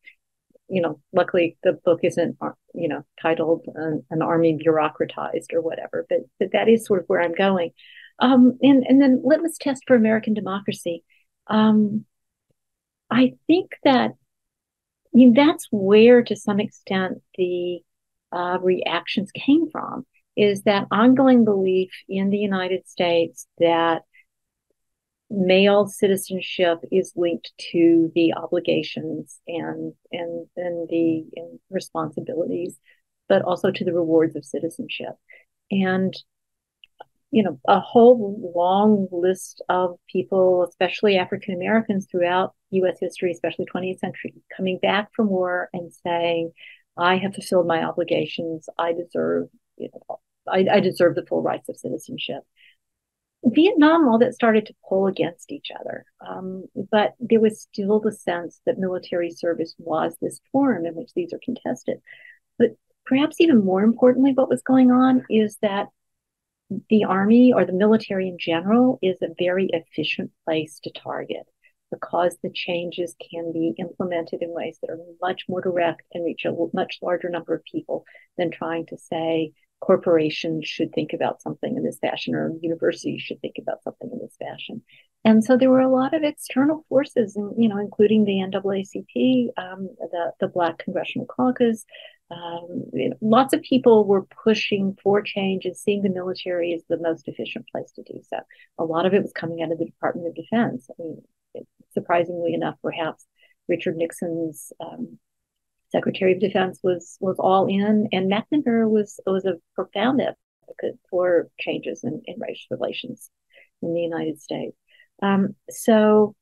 you know, luckily the book isn't, uh, you know, titled an, Army Bureaucratized or whatever, but, but that is sort of where I'm going. Um, and, and then litmus test for American democracy. Um, I think that, I mean, that's where to some extent the uh, reactions came from is that ongoing belief in the United States that male citizenship is linked to the obligations and and and the and responsibilities, but also to the rewards of citizenship. And you know, a whole long list of people, especially African Americans throughout US history, especially 20th century, coming back from war and saying, I have fulfilled my obligations. I deserve, you know, I, I deserve the full rights of citizenship. Vietnam, all that started to pull against each other. Um, but there was still the sense that military service was this form in which these are contested. But perhaps even more importantly, what was going on is that the army or the military in general is a very efficient place to target because the changes can be implemented in ways that are much more direct and reach a much larger number of people than trying to say corporations should think about something in this fashion or universities should think about something in this fashion. And so there were a lot of external forces, and you know, including the NAACP, um, the the Black Congressional Caucus. Um, lots of people were pushing for change and seeing the military as the most efficient place to do so. A lot of it was coming out of the Department of Defense. I mean, surprisingly enough, perhaps Richard Nixon's um, Secretary of Defense was was all in, and McNamara was was a profound advocate for changes in, in race relations in the United States. Um, so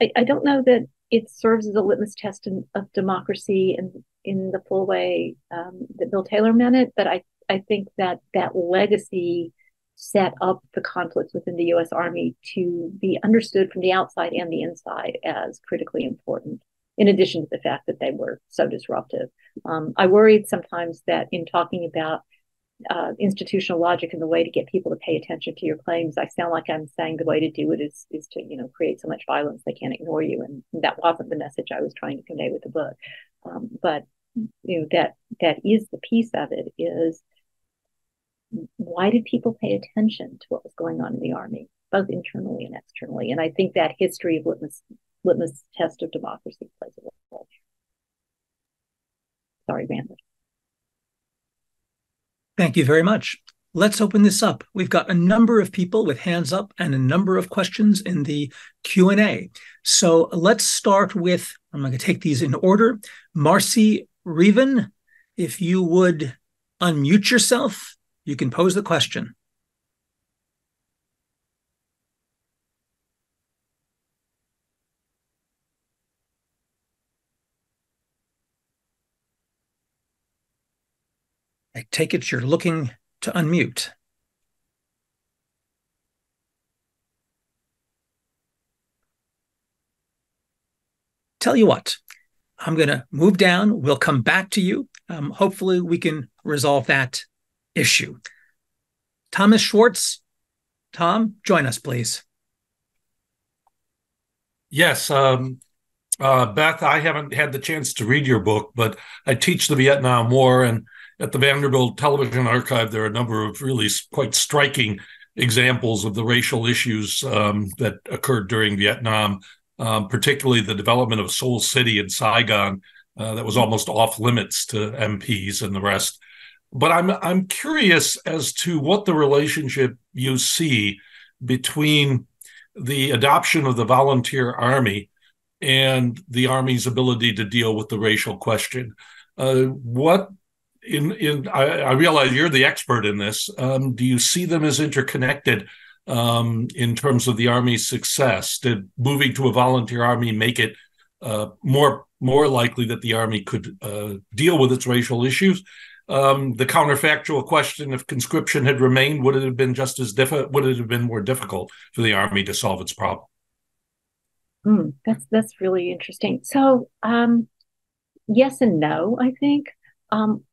I, I, don't know that it serves as a litmus test in, of democracy in in the full way um, that Bill Taylor meant it, but I I think that that legacy set up the conflicts within the US Army to be understood from the outside and the inside as critically important, in addition to the fact that they were so disruptive. Um, I worried sometimes that in talking about uh, institutional logic and the way to get people to pay attention to your claims, I sound like I'm saying the way to do it is is to you know create so much violence they can't ignore you, and that wasn't the message I was trying to convey with the book. Um, but you know that that is the piece of it is why did people pay attention to what was going on in the army, both internally and externally? And I think that history of litmus litmus test of democracy plays a role. Sorry, Randall. Thank you very much. Let's open this up. We've got a number of people with hands up and a number of questions in the Q&A. So let's start with, I'm going to take these in order. Marcy Reven, if you would unmute yourself, you can pose the question. I take it you're looking to unmute. Tell you what, I'm going to move down. We'll come back to you. Um, hopefully, we can resolve that issue. Thomas Schwartz, Tom, join us, please. Yes. Um, uh, Beth, I haven't had the chance to read your book, but I teach the Vietnam War, and at the Vanderbilt Television Archive, there are a number of really quite striking examples of the racial issues um, that occurred during Vietnam, um, particularly the development of Soul City in Saigon, uh, that was almost off limits to MPs and the rest. But I'm I'm curious as to what the relationship you see between the adoption of the volunteer army and the army's ability to deal with the racial question. Uh, what in in I, I, realize you're the expert in this. Um, do you see them as interconnected um, in terms of the army's success? Did moving to a volunteer army make it uh, more more likely that the army could uh, deal with its racial issues? Um, the counterfactual question: If conscription had remained, would it have been just as difficult? Would it have been more difficult for the army to solve its problem? Mm, that's that's really interesting. So, um, yes and no. I think um,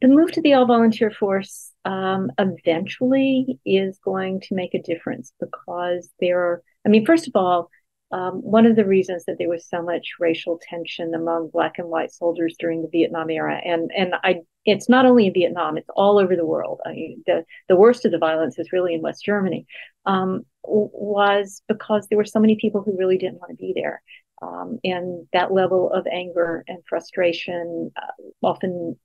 the move to the all volunteer force um, eventually is going to make a difference because there are, I mean, first of all, um, one of the reasons that there was so much racial tension among black and white soldiers during the Vietnam era, and and I, it's not only in Vietnam; it's all over the world. I mean, the the worst of the violence is really in West Germany, um, was because there were so many people who really didn't want to be there, um, and that level of anger and frustration uh, often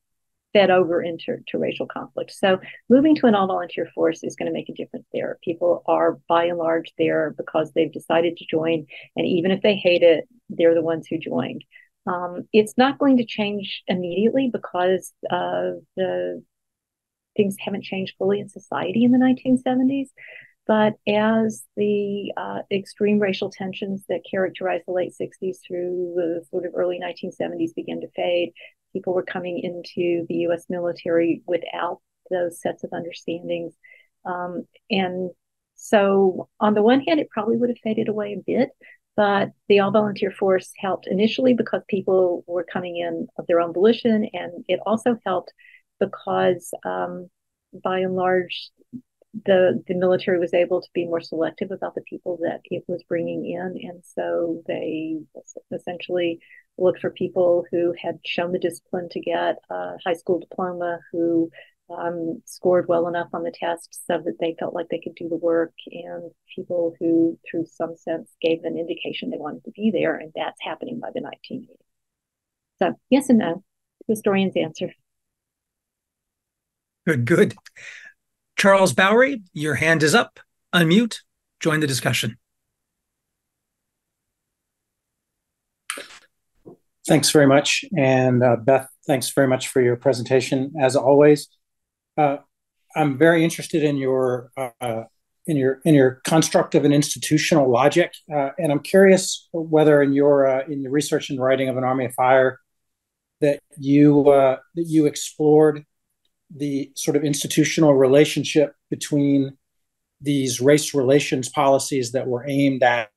fed over into racial conflict. So moving to an all volunteer force is going to make a difference there. People are by and large there because they've decided to join. And even if they hate it, they're the ones who joined. Um, it's not going to change immediately because uh, the things haven't changed fully in society in the 1970s. But as the uh, extreme racial tensions that characterized the late 60s through the sort of early 1970s begin to fade, people were coming into the US military without those sets of understandings. Um, and so, on the one hand, it probably would have faded away a bit, but the all volunteer force helped initially because people were coming in of their own volition, and it also helped because, um, by and large, the the military was able to be more selective about the people that it was bringing in, and so they essentially looked for people who had shown the discipline to get a high school diploma, who um, scored well enough on the test so that they felt like they could do the work, and people who, through some sense, gave an indication they wanted to be there, and that's happening by the 1980s. So, yes and no. Historian's answer. Good, good. Charles Bowery, your hand is up. Unmute. Join the discussion. Thanks very much. And uh, Beth, thanks very much for your presentation, as always. Uh, I'm very interested in your uh, in your in your constructive and institutional logic, uh, and I'm curious whether in your uh, in your research and writing of an Army Afire that you uh, that you explored the sort of institutional relationship between these race relations policies that were aimed at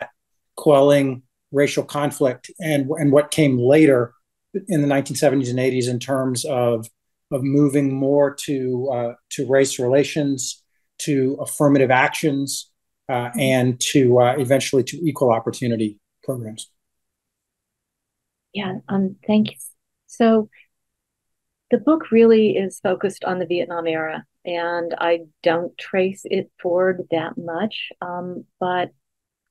quelling racial conflict and and what came later in the 1970s and 80s in terms of of moving more to uh, to race relations, to affirmative actions, uh, and to uh, eventually to equal opportunity programs. Yeah, um, thank you. So the book really is focused on the Vietnam era, and I don't trace it forward that much. Um, but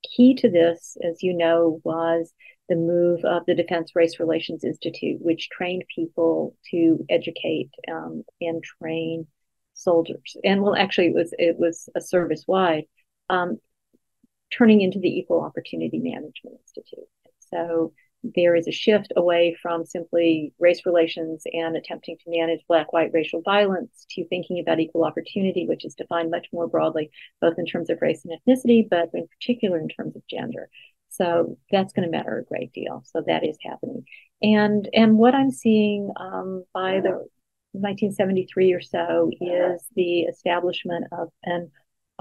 key to this, as you know, was the move of the Defense Race Relations Institute, which trained people to educate um, and train soldiers. And well, actually, it was it was a service wide, um, turning into the Equal Opportunity Management Institute. So there is a shift away from simply race relations and attempting to manage black white racial violence to thinking about equal opportunity which is defined much more broadly both in terms of race and ethnicity but in particular in terms of gender. So that's going to matter a great deal. So that is happening. And and what i'm seeing um, by the 1973 or so is the establishment of an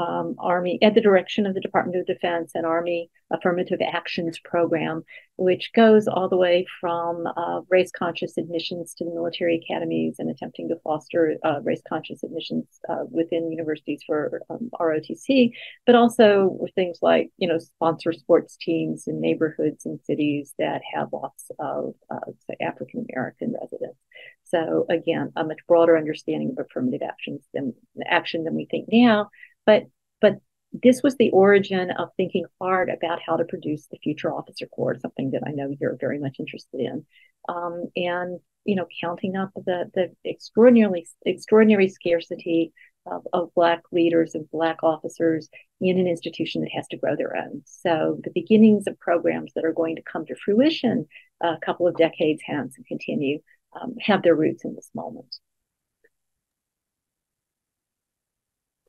um, Army, at the direction of the Department of Defense and Army Affirmative Actions Program, which goes all the way from uh, race conscious admissions to the military academies and attempting to foster uh, race conscious admissions uh, within universities for um, ROTC, but also things like, you know, sponsor sports teams in neighborhoods and cities that have lots of uh, African American residents. So again, a much broader understanding of affirmative actions than action than we think now but but this was the origin of thinking hard about how to produce the future officer corps, something that I know you're very much interested in, um, and you know, counting up the the extraordinarily extraordinary scarcity of, of black leaders and black officers in an institution that has to grow their own. So the beginnings of programs that are going to come to fruition a couple of decades hence and continue um, have their roots in this moment.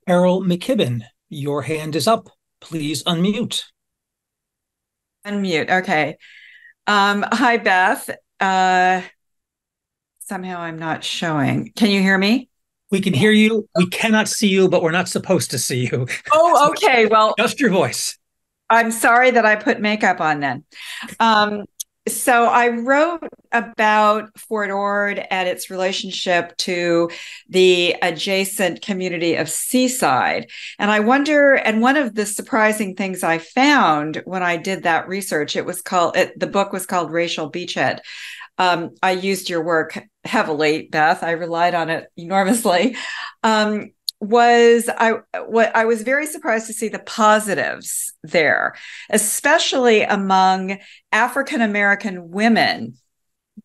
Carol McKibben, your hand is up. Please unmute. Unmute. Okay. Um, hi, Beth. Uh, somehow I'm not showing. Can you hear me? We can hear you. We cannot see you, but we're not supposed to see you. Oh, okay. Well, just your voice. I'm sorry that I put makeup on then. Um, so I wrote about Fort Ord and its relationship to the adjacent community of Seaside. And I wonder, and one of the surprising things I found when I did that research, it was called, it, the book was called Racial Beachhead. Um, I used your work heavily, Beth. I relied on it enormously. Um, was I what I was very surprised to see the positives there, especially among African American women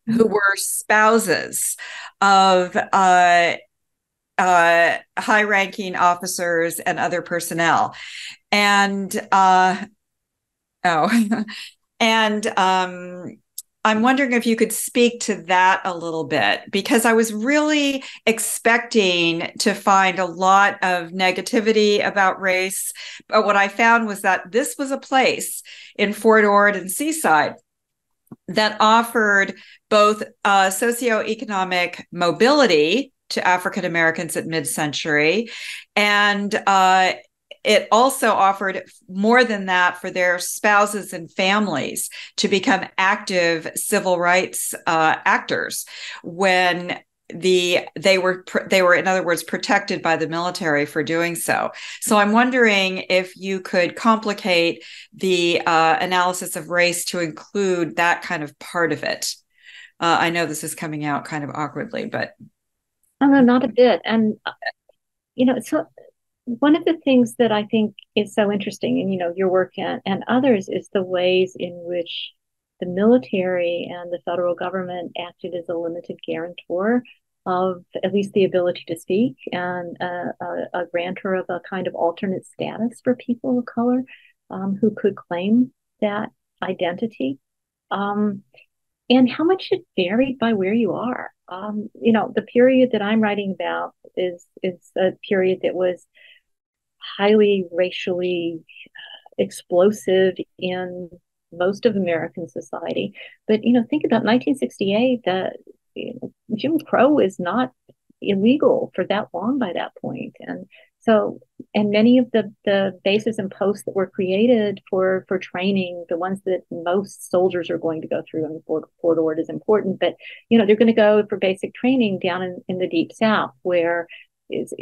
who mm-hmm. were spouses of uh, uh, high ranking officers and other personnel. And uh, oh, and um, I'm wondering if you could speak to that a little bit because I was really expecting to find a lot of negativity about race. But what I found was that this was a place in Fort Ord and Seaside that offered both uh, socioeconomic mobility to African Americans at mid century and uh, it also offered more than that for their spouses and families to become active civil rights uh, actors when the they were they were in other words protected by the military for doing so. So i'm wondering if you could complicate the uh, analysis of race to include that kind of part of it. Uh, i know this is coming out kind of awkwardly but no no not a bit. And uh, you know so one of the things that I think is so interesting, and you know, your work and, and others, is the ways in which the military and the federal government acted as a limited guarantor of at least the ability to speak and a, a, grantor of a kind of alternate status for people of color um, who could claim that identity. Um, and how much it varied by where you are. Um, you know, the period that I'm writing about is is a period that was highly racially uh, explosive in most of American society. But you know, think about 1968. That Jim Crow is not illegal for that long by that point, and so and many of the the bases and posts that were created for for training, the ones that most soldiers are going to go through, and Fort, Fort Ord is important, but you know they're going to go for basic training down in, in the deep south where is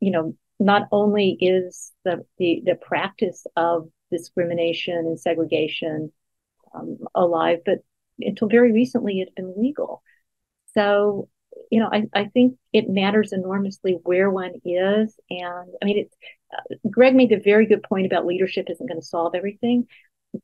you know not only is the, the, the practice of discrimination and segregation um, alive, but until very recently it had been legal. So you know, I, I think it matters enormously where one is. And I mean, it's, uh, Greg made a very good point about leadership isn't going to solve everything.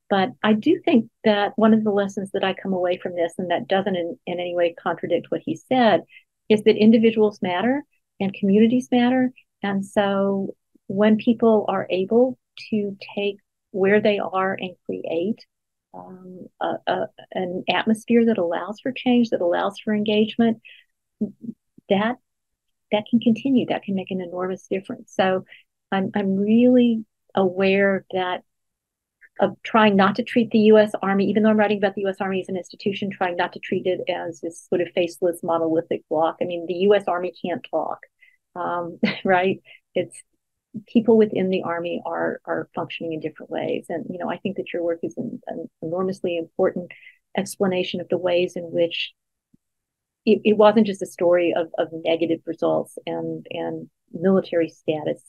But I do think that one of the lessons that I come away from this, and that doesn't in, in any way contradict what he said, is that individuals matter and communities matter. And so when people are able to take where they are and create um, a, a, an atmosphere that allows for change, that allows for engagement, that that can continue. That can make an enormous difference. So I'm I'm really aware that of trying not to treat the U.S. Army, even though I'm writing about the U.S. Army as an institution, trying not to treat it as this sort of faceless monolithic block. I mean, the U.S. Army can't talk, um, right? It's people within the army are are functioning in different ways, and you know, I think that your work is an, an enormously important explanation of the ways in which it, it wasn't just a story of, of negative results and and military status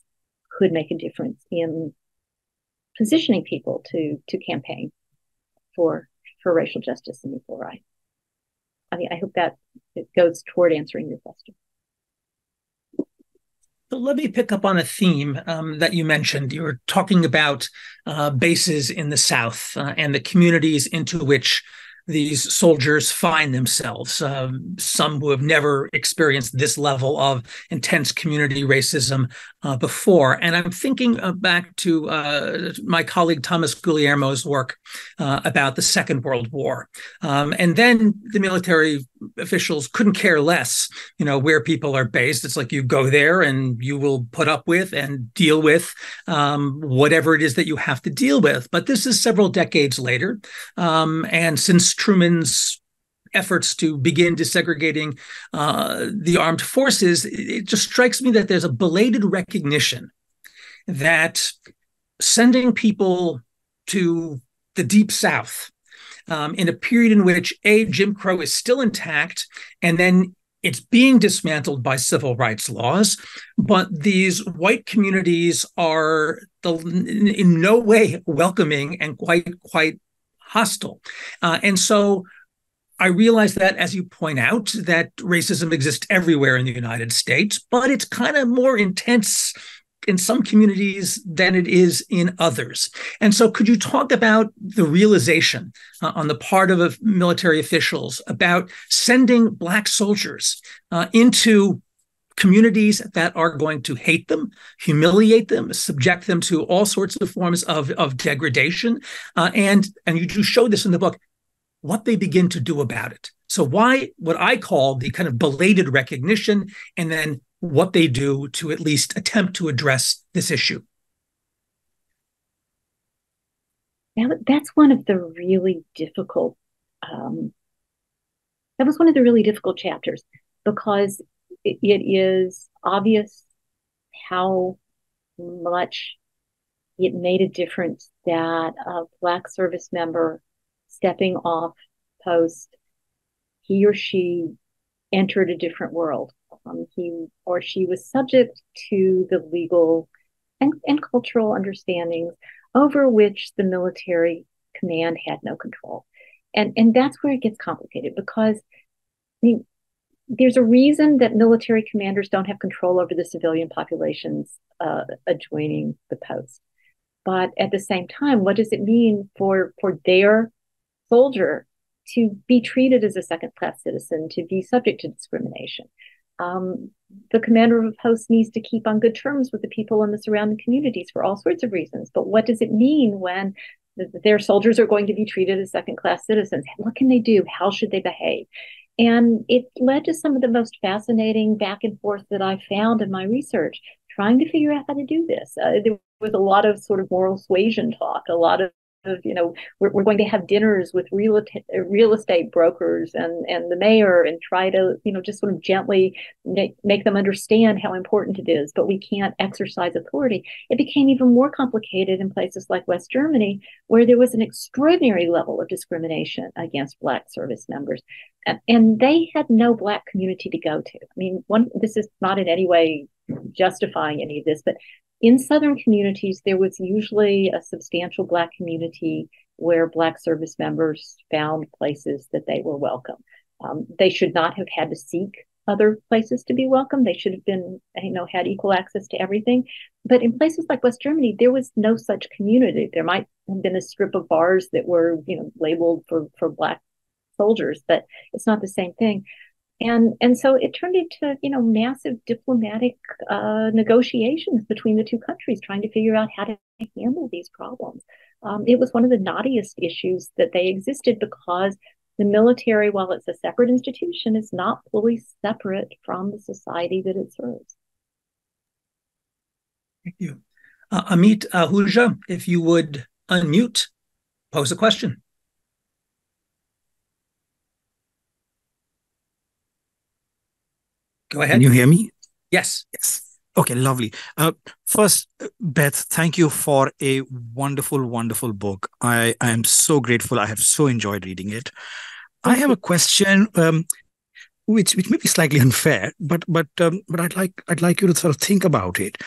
could make a difference in positioning people to to campaign for for racial justice and equal rights. I mean, I hope that it goes toward answering your question. So let me pick up on a theme um, that you mentioned. You were talking about uh, bases in the South uh, and the communities into which these soldiers find themselves. Um, some who have never experienced this level of intense community racism uh, before. And I'm thinking uh, back to uh, my colleague Thomas Guglielmo's work uh, about the Second World War. Um, and then the military officials couldn't care less, you know, where people are based. It's like you go there and you will put up with and deal with um, whatever it is that you have to deal with. But this is several decades later. Um, and since Truman's efforts to begin desegregating uh, the armed forces, it just strikes me that there's a belated recognition that sending people to the deep south um, in a period in which a Jim Crow is still intact, and then it's being dismantled by civil rights laws, but these white communities are the, in no way welcoming and quite quite hostile. Uh, and so I realize that, as you point out, that racism exists everywhere in the United States, but it's kind of more intense in some communities than it is in others. And so, could you talk about the realization uh, on the part of military officials about sending Black soldiers uh, into communities that are going to hate them, humiliate them, subject them to all sorts of forms of, of degradation. Uh, and, and you do show this in the book, what they begin to do about it. So why what I call the kind of belated recognition and then what they do to at least attempt to address this issue. Now, that's one of the really difficult um, that was one of the really difficult chapters because it, it is obvious how much it made a difference that a black service member stepping off post he or she entered a different world um, he or she was subject to the legal and, and cultural understandings over which the military command had no control and and that's where it gets complicated because I mean there's a reason that military commanders don't have control over the civilian populations uh, adjoining the post. But at the same time, what does it mean for for their soldier to be treated as a second class citizen, to be subject to discrimination? Um, the commander of a post needs to keep on good terms with the people in the surrounding communities for all sorts of reasons. But what does it mean when their soldiers are going to be treated as second class citizens? What can they do? How should they behave? And it led to some of the most fascinating back and forth that I found in my research, trying to figure out how to do this. Uh, there was a lot of sort of moral suasion talk, a lot of of you know we're, we're going to have dinners with real real estate brokers and and the mayor and try to you know just sort of gently make, make them understand how important it is. But we can't exercise authority. It became even more complicated in places like west germany where there was an extraordinary level of discrimination against black service members. And, and they had no black community to go to. I mean one this is not in any way justifying any of this but in Southern communities, there was usually a substantial Black community where Black service members found places that they were welcome. Um, they should not have had to seek other places to be welcome. They should have been, you know, had equal access to everything. But in places like West Germany, there was no such community. There might have been a strip of bars that were, you know, labeled for for black soldiers, but it's not the same thing. And and so it turned into, you know, massive diplomatic uh, negotiations between the two countries, trying to figure out how to handle these problems. Um, it was one of the knottiest issues that they existed because the military, while it's a separate institution, is not fully separate from the society that it serves. Thank you. Uh, Amit Ahuja, if you would unmute, pose a question. Go ahead. Can you hear me? Yes. Yes. Okay, lovely. Uh, first, Beth, thank you for a wonderful, wonderful book. I, I am so grateful. I have so enjoyed reading it. I have a question, um, which which may be slightly unfair, but but um, but I'd like I'd like you to sort of think about it.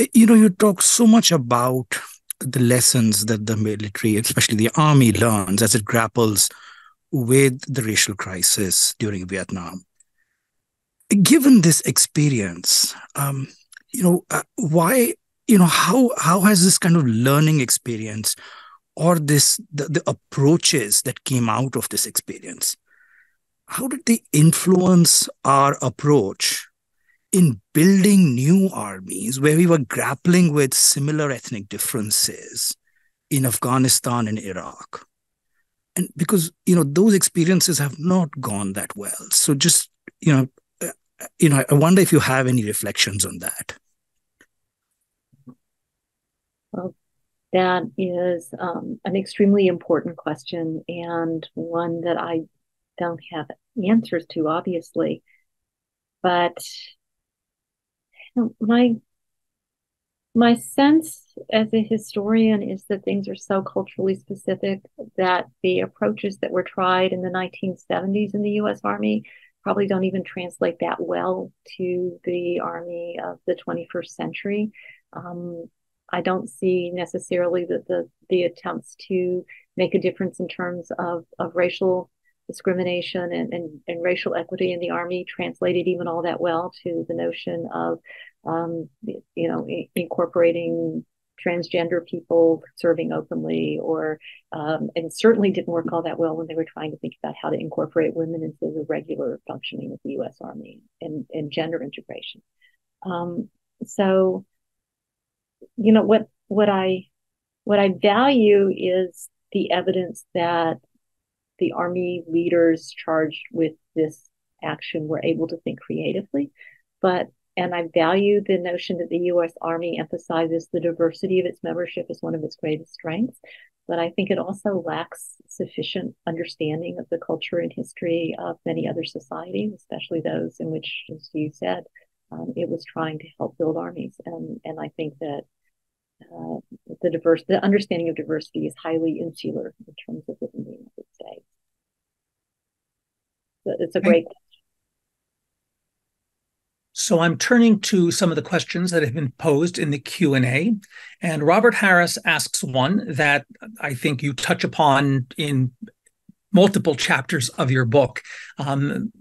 Uh, you know, you talk so much about the lessons that the military, especially the army, learns as it grapples with the racial crisis during Vietnam given this experience, um, you know, uh, why, you know, how how has this kind of learning experience or this the, the approaches that came out of this experience, how did they influence our approach in building new armies where we were grappling with similar ethnic differences in Afghanistan and Iraq? And because you know those experiences have not gone that well, so just you know you know, I wonder if you have any reflections on that. Well, that is um, an extremely important question and one that I don't have answers to, obviously. But my my sense as a historian is that things are so culturally specific that the approaches that were tried in the 1970s in the U.S. Army probably don't even translate that well to the army of the 21st century. Um, I don't see necessarily that the the attempts to make a difference in terms of, of racial discrimination and, and, and racial equity in the army translated even all that well to the notion of um, you know incorporating transgender people serving openly, or um, and certainly didn't work all that well when they were trying to think about how to incorporate women into the regular functioning of the U.S. Army and, and gender integration. Um, so, you know what what I what I value is the evidence that the Army leaders charged with this action were able to think creatively, but and I value the notion that the US Army emphasizes the diversity of its membership as one of its greatest strengths. But I think it also lacks sufficient understanding of the culture and history of many other societies, especially those in which, as you said, um, it was trying to help build armies. And, and I think that uh, the diverse, the understanding of diversity is highly insular in terms of within the United States. So it's a great so I'm turning to some of the questions that have been posed in the Q&A. And Robert Harris asks one that I think you touch upon in multiple chapters of your book. Um,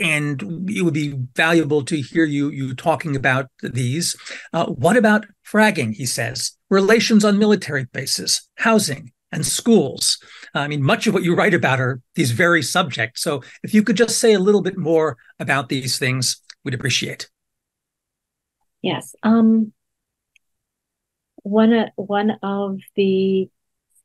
and it would be valuable to hear you you talking about these. Uh, what about fragging? He says relations on military bases, housing, and schools. I mean, much of what you write about are these very subjects. So, if you could just say a little bit more about these things, we'd appreciate. Yes. Um, one, uh, one of the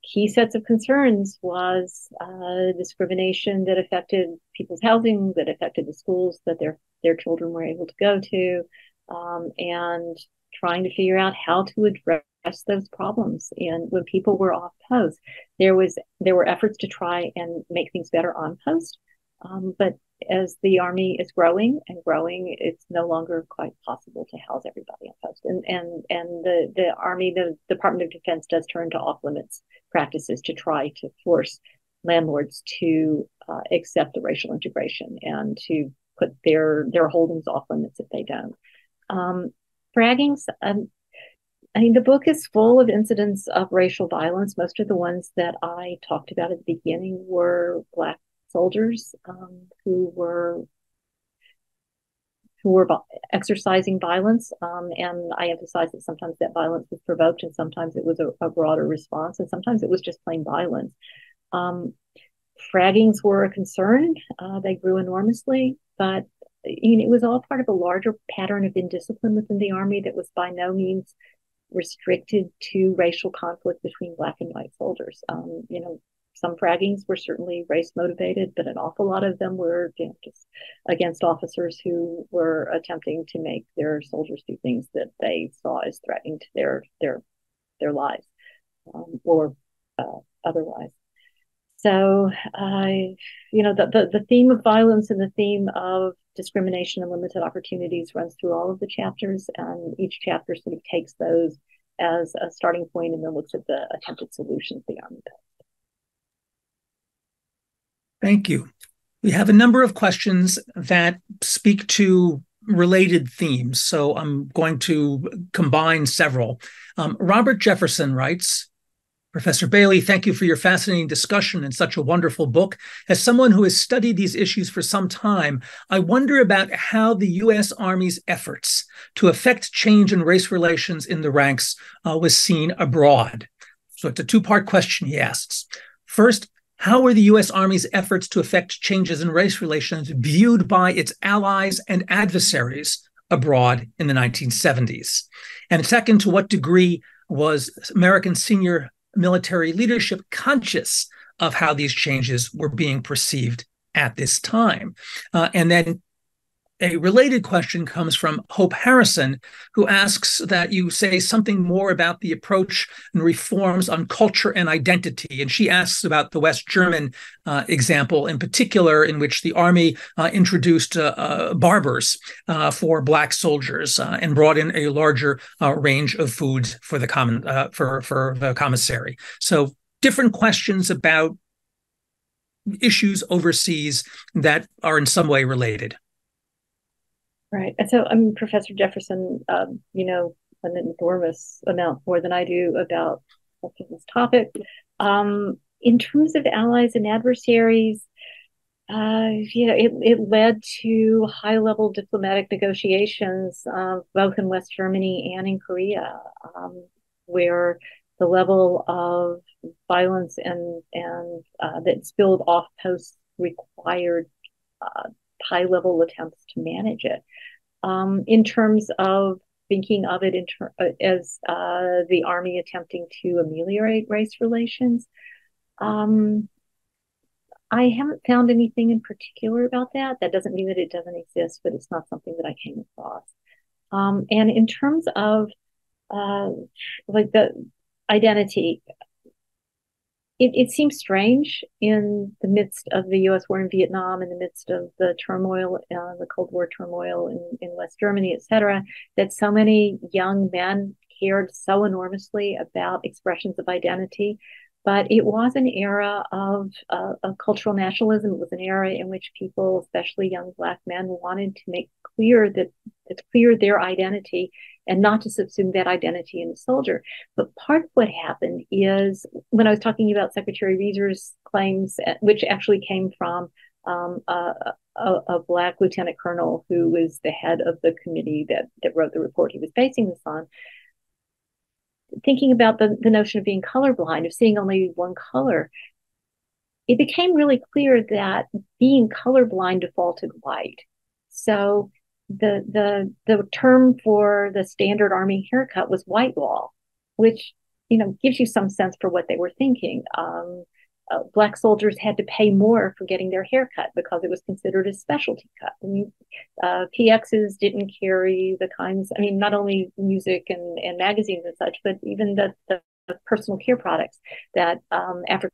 key sets of concerns was uh, discrimination that affected people's housing, that affected the schools that their their children were able to go to, um, and trying to figure out how to address those problems. And when people were off post, there was there were efforts to try and make things better on post, um, but as the army is growing and growing, it's no longer quite possible to house everybody on post. And and and the the army, the Department of Defense does turn to off limits practices to try to force landlords to uh, accept the racial integration and to put their their holdings off limits if they don't. Um, fraggings. Um, I mean, the book is full of incidents of racial violence. Most of the ones that I talked about at the beginning were Black soldiers um, who were who were exercising violence. Um, and I emphasize that sometimes that violence was provoked and sometimes it was a, a broader response and sometimes it was just plain violence. Um, fraggings were a concern. Uh, they grew enormously, but you know, it was all part of a larger pattern of indiscipline within the army that was by no means restricted to racial conflict between black and white soldiers. Um, you know, some fraggings were certainly race motivated, but an awful lot of them were just against officers who were attempting to make their soldiers do things that they saw as threatening to their their their lives um, or uh, otherwise. So, you know, the, the, the theme of violence and the theme of discrimination and limited opportunities runs through all of the chapters, and each chapter sort of takes those as a starting point and then looks at the attempted solutions the Army does. Thank you. We have a number of questions that speak to related themes, so I'm going to combine several. Um, Robert Jefferson writes Professor Bailey, thank you for your fascinating discussion and such a wonderful book. As someone who has studied these issues for some time, I wonder about how the U.S. Army's efforts to effect change in race relations in the ranks uh, was seen abroad. So it's a two part question he asks. First, how were the U.S. Army's efforts to effect changes in race relations viewed by its allies and adversaries abroad in the 1970s? And second, to what degree was American senior military leadership conscious of how these changes were being perceived at this time? Uh, and then a related question comes from Hope Harrison, who asks that you say something more about the approach and reforms on culture and identity. And she asks about the West German uh, example, in particular, in which the army uh, introduced uh, uh barbers uh, for black soldiers uh, and brought in a larger range of foods for the common for for the commissary. So different questions about issues overseas that are in some way related. Right. And so, I mean, Professor Jefferson, um, you know, an enormous amount more than I do about this topic. Um, in terms of allies and adversaries, uh, you know, it, it led to high level diplomatic negotiations, uh, both in West Germany and in Korea, um, where the level of violence and and uh, that spilled off posts required uh, high level attempts to manage it. Um, in terms of thinking of it ter- uh, as uh, the army attempting to ameliorate race relations, um, I haven't found anything in particular about that. That doesn't mean that it doesn't exist, but it's not something that I came across. Um, and in terms of uh, like the identity, it, it seems strange in the midst of the U.S. war in Vietnam, in the midst of the turmoil, uh, the Cold War turmoil in, in West Germany, et cetera, that so many young men cared so enormously about expressions of identity. But it was an era of, uh, of cultural nationalism. It was an era in which people, especially young Black men, wanted to make clear that it's clear their identity and not to subsume that identity in the soldier. But part of what happened is when I was talking about Secretary Resor's claims, uh, which actually came from um, a, a, a, black lieutenant colonel who was the head of the committee that, that wrote the report he was basing this on. Thinking about the, the notion of being colorblind, of seeing only one color, it became really clear that being colorblind defaulted white. So the the the term for the standard army haircut was white wall, which you know gives you some sense for what they were thinking. Um, uh, black soldiers had to pay more for getting their hair cut because it was considered a specialty cut. I mean, uh, PXs didn't carry the kinds. I mean, not only music and, and magazines and such, but even the, the personal care products that um, African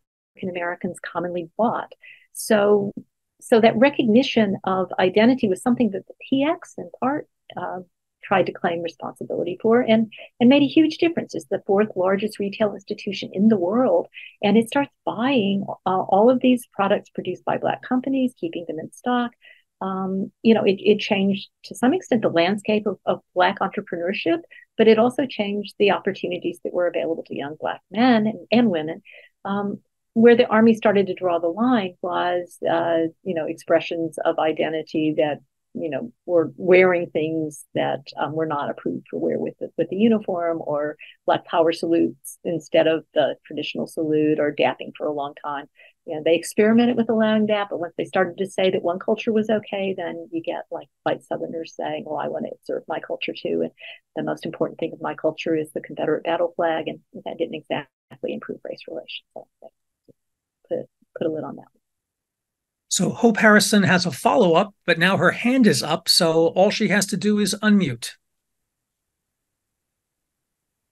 Americans commonly bought. So so that recognition of identity was something that the PX in part uh, tried to claim responsibility for and, and made a huge difference. It's the fourth largest retail institution in the world. And it starts buying uh, all of these products produced by Black companies, keeping them in stock. Um, you know, it, it changed to some extent the landscape of, of Black entrepreneurship, but it also changed the opportunities that were available to young Black men and, and women. Um, where the army started to draw the line was, uh, you know, expressions of identity that you know, were wearing things that um, were not approved for wear with the, with the uniform or Black Power salutes instead of the traditional salute or dapping for a long time. You know, they experimented with allowing that, but once they started to say that one culture was okay, then you get like white Southerners saying, "Well, I want to observe my culture too," and the most important thing of my culture is the Confederate battle flag, and that didn't exactly improve race relations. So put put a lid on that. So Hope Harrison has a follow up, but now her hand is up. So all she has to do is unmute.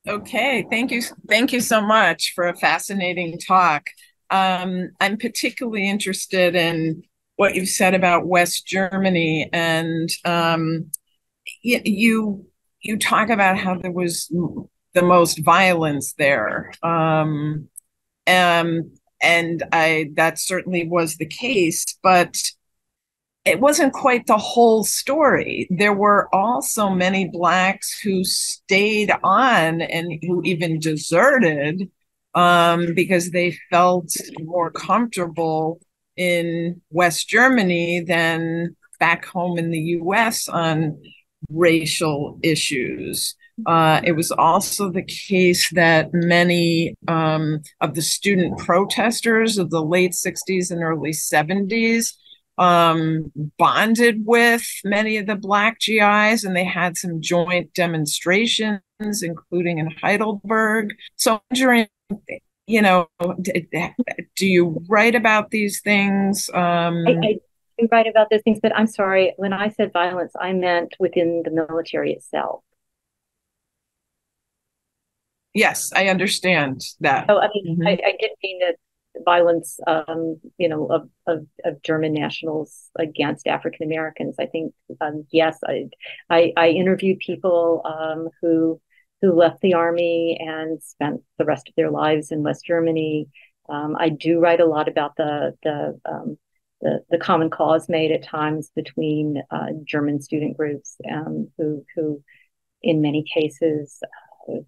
Okay, thank you. Thank you so much for a fascinating talk. Um, I'm particularly interested in what you've said about West Germany, and um, you you talk about how there was the most violence there. Um, um, and I that certainly was the case, but it wasn't quite the whole story. There were also many blacks who stayed on and who even deserted um, because they felt more comfortable in West Germany than back home in the US on racial issues. Uh, it was also the case that many um, of the student protesters of the late 60s and early 70s um, bonded with many of the Black GIs, and they had some joint demonstrations, including in Heidelberg. So, you know, do you write about these things? Um, I, I do write about those things, but I'm sorry. When I said violence, I meant within the military itself. Yes, I understand that. Oh, I mean, mm-hmm. I, I didn't mean that violence, um, you know, of, of, of German nationals against African Americans. I think, um, yes, I, I, I interviewed people um, who who left the army and spent the rest of their lives in West Germany. Um, I do write a lot about the the um, the, the common cause made at times between uh, German student groups um, who who, in many cases,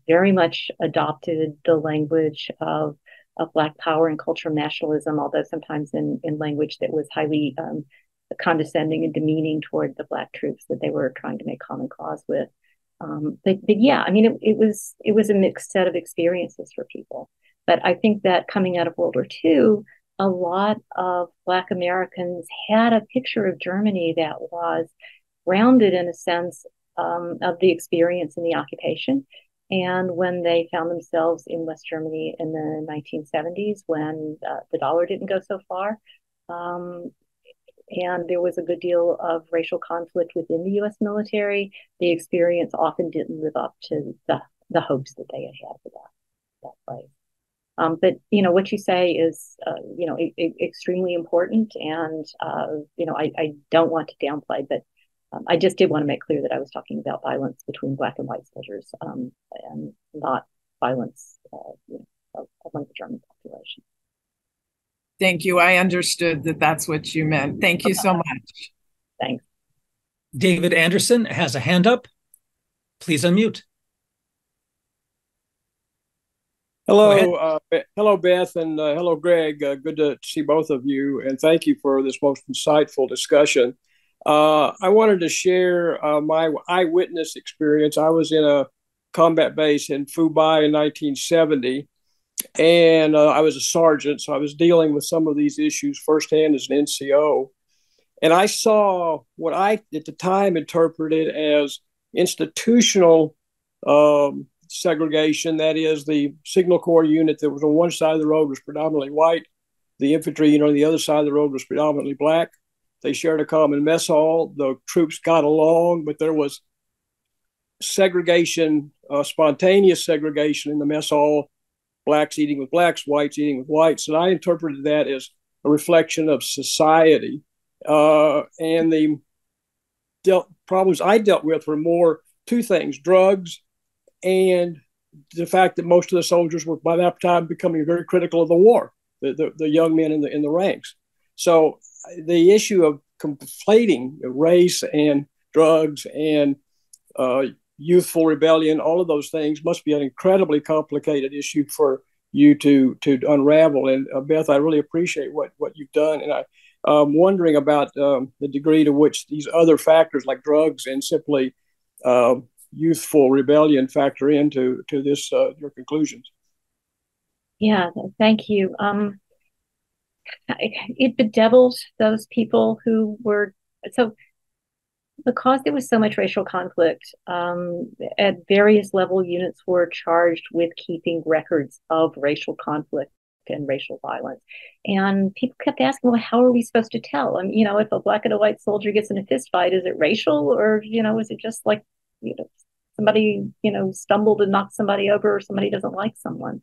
very much adopted the language of of Black power and cultural nationalism, although sometimes in, in language that was highly um, condescending and demeaning toward the Black troops that they were trying to make common cause with. Um, but, but yeah, I mean, it, it was it was a mixed set of experiences for people. But I think that coming out of World War II, a lot of Black Americans had a picture of Germany that was grounded in a sense um, of the experience in the occupation and when they found themselves in West Germany in the 1970s, when uh, the dollar didn't go so far, um, and there was a good deal of racial conflict within the US military, the experience often didn't live up to the, the hopes that they had had for that, that place. Um, but you know what you say is uh, you know extremely important, and uh, you know I, I, don't want to downplay, but um, I just did want to make clear that I was talking about violence between black and white soldiers um, and not violence uh, you know, among the German population. Thank you. I understood that that's what you meant. Thank you so much. Thanks. David Anderson has a hand up. Please unmute. Hello, uh, hello, Beth, and uh, hello, Greg. Uh, good to see both of you, and thank you for this most insightful discussion. Uh, I wanted to share uh, my eyewitness experience. I was in a combat base in Phu Bai in 1970, and uh, I was a sergeant, so I was dealing with some of these issues firsthand as an NCO. And I saw what I, at the time, interpreted as institutional um, segregation. That is, the Signal Corps unit that was on one side of the road was predominantly white. The infantry unit on the other side of the road was predominantly black they shared a common mess hall. The troops got along, but there was segregation, uh, spontaneous segregation in the mess hall. Blacks eating with blacks, whites eating with whites, and I interpreted that as a reflection of society. Uh, and the dealt, problems I dealt with were more two things: drugs and the fact that most of the soldiers were by that time becoming very critical of the war. The, the, the young men in the in the ranks. So the issue of conflating race and drugs and uh, youthful rebellion, all of those things must be an incredibly complicated issue for you to to unravel. And uh, Beth, I really appreciate what what you've done, and I. am wondering about um, the degree to which these other factors like drugs and simply uh, youthful rebellion factor into to this uh, your conclusions. Yeah, thank you. Um, it bedeviled those people who were so because there was so much racial conflict um, at various level units were charged with keeping records of racial conflict and racial violence. And people kept asking well how are we supposed to tell? I mean, you know if a black and a white soldier gets in a fist fight is it racial? Or you know is it just like you know somebody you know stumbled and knocked somebody over or somebody doesn't like someone?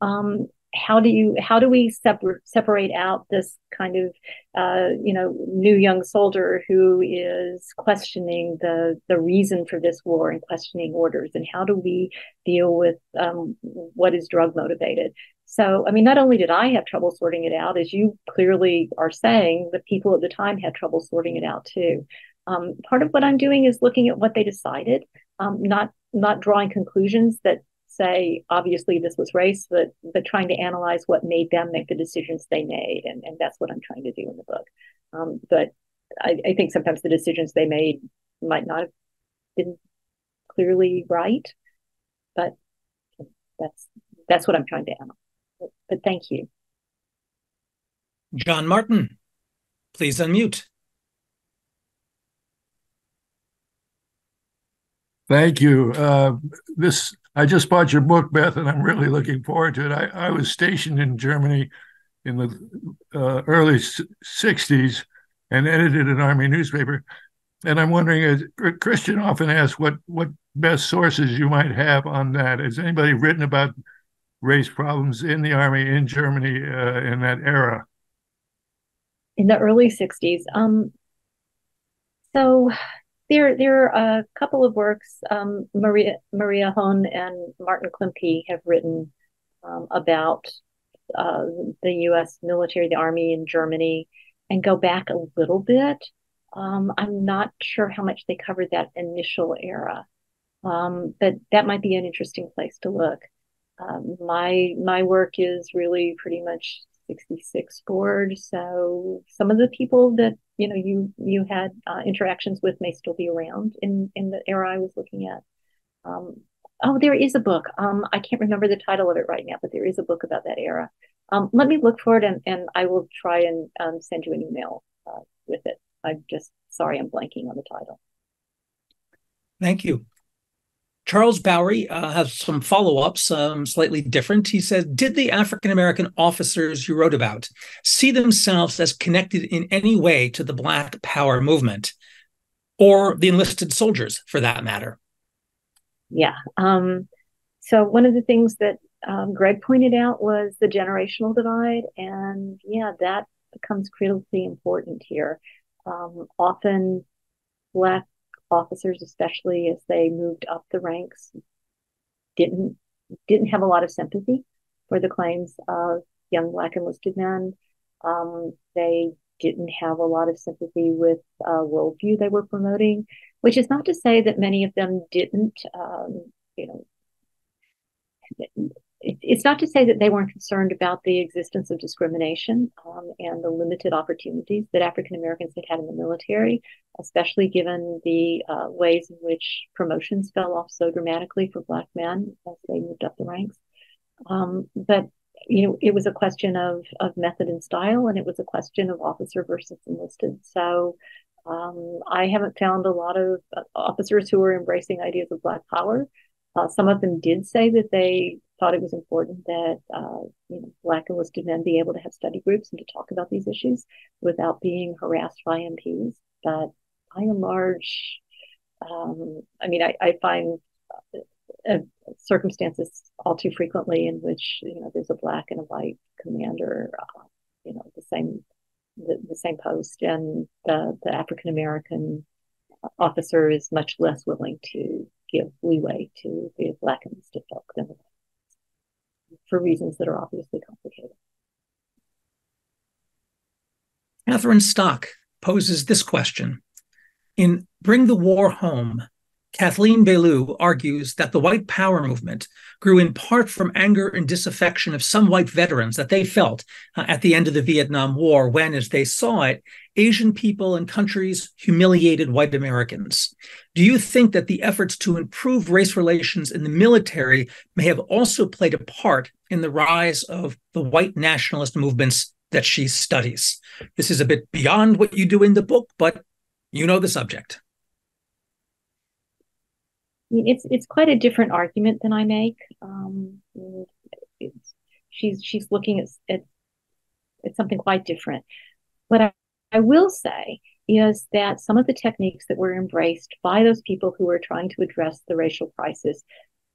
Um, how do you how do we separ- separate out this kind of uh, you know new young soldier who is questioning the the reason for this war and questioning orders? And how do we deal with um, what is drug motivated? So i mean not only did i have trouble sorting it out as you clearly are saying the people at the time had trouble sorting it out too. Um, part of what i'm doing is looking at what they decided um, not not drawing conclusions that say obviously this was race but but trying to analyze what made them make the decisions they made and, and that's what i'm trying to do in the book. Um, but I, I, think sometimes the decisions they made might not have been clearly right but that's that's what i'm trying to analyze. But, but thank you. John martin please unmute. Thank you. Uh, this I just bought your book, Beth, and I'm really looking forward to it. I, I was stationed in Germany in the uh, early 60s and edited an army newspaper. And I'm wondering, Christian often asks, what what best sources you might have on that. Has anybody written about race problems in the army in Germany uh, in that era? In the early 60s. Um, so there, there are a couple of works. Um, Maria Maria and Martin Klimke have written um, about uh, the U.S. military, the Army in Germany, and go back a little bit. Um, I'm not sure how much they covered that initial era, um, but that might be an interesting place to look. Um, my my work is really pretty much 66 board. So some of the people that you know you you had uh, interactions with may still be around in in the era I was looking at. Um, oh, there is a book. Um, I can't remember the title of it right now, but there is a book about that era. Um, let me look for it, and and I will try and um, send you an email uh, with it. I'm just sorry, I'm blanking on the title. Thank you. Charles Bowery uh, has some follow ups, um, slightly different. He says, Did the African American officers you wrote about see themselves as connected in any way to the Black Power movement or the enlisted soldiers for that matter? Yeah. Um, so, one of the things that um, Greg pointed out was the generational divide. And yeah, that becomes critically important here. Um, often, Black officers, especially as they moved up the ranks, didn't didn't have a lot of sympathy for the claims of young black enlisted men. Um, they didn't have a lot of sympathy with uh, worldview they were promoting, which is not to say that many of them didn't, um, you know, it's not to say that they weren't concerned about the existence of discrimination um, and the limited opportunities that African Americans had had in the military, especially given the uh, ways in which promotions fell off so dramatically for Black men as they moved up the ranks. Um, but you know, it was a question of of method and style, and it was a question of officer versus enlisted. So. Um, I haven't found a lot of uh, officers who are embracing ideas of Black power. Uh, some of them did say that they thought it was important that uh, you know, Black enlisted men be able to have study groups and to talk about these issues without being harassed by MPs. But by and large, um, I mean, I, I find uh, circumstances all too frequently in which you know there's a black and a white commander, uh, you know, the same the, the same post, and the the African American officer is much less willing to give leeway to the black enlisted folk than the for reasons that are obviously complicated. Catherine Stock poses this question In Bring the War Home, Kathleen Belew argues that the white power movement grew in part from anger and disaffection of some white veterans that they felt uh, at the end of the Vietnam War when, as they saw it, Asian people and countries humiliated white Americans. Do you think that the efforts to improve race relations in the military may have also played a part in the rise of the white nationalist movements that she studies? This is a bit beyond what you do in the book, but you know the subject. Mean, it's it's quite a different argument than I make. Um, she's she's looking at, at at something quite different. What I, I will say is that some of the techniques that were embraced by those people who were trying to address the racial crisis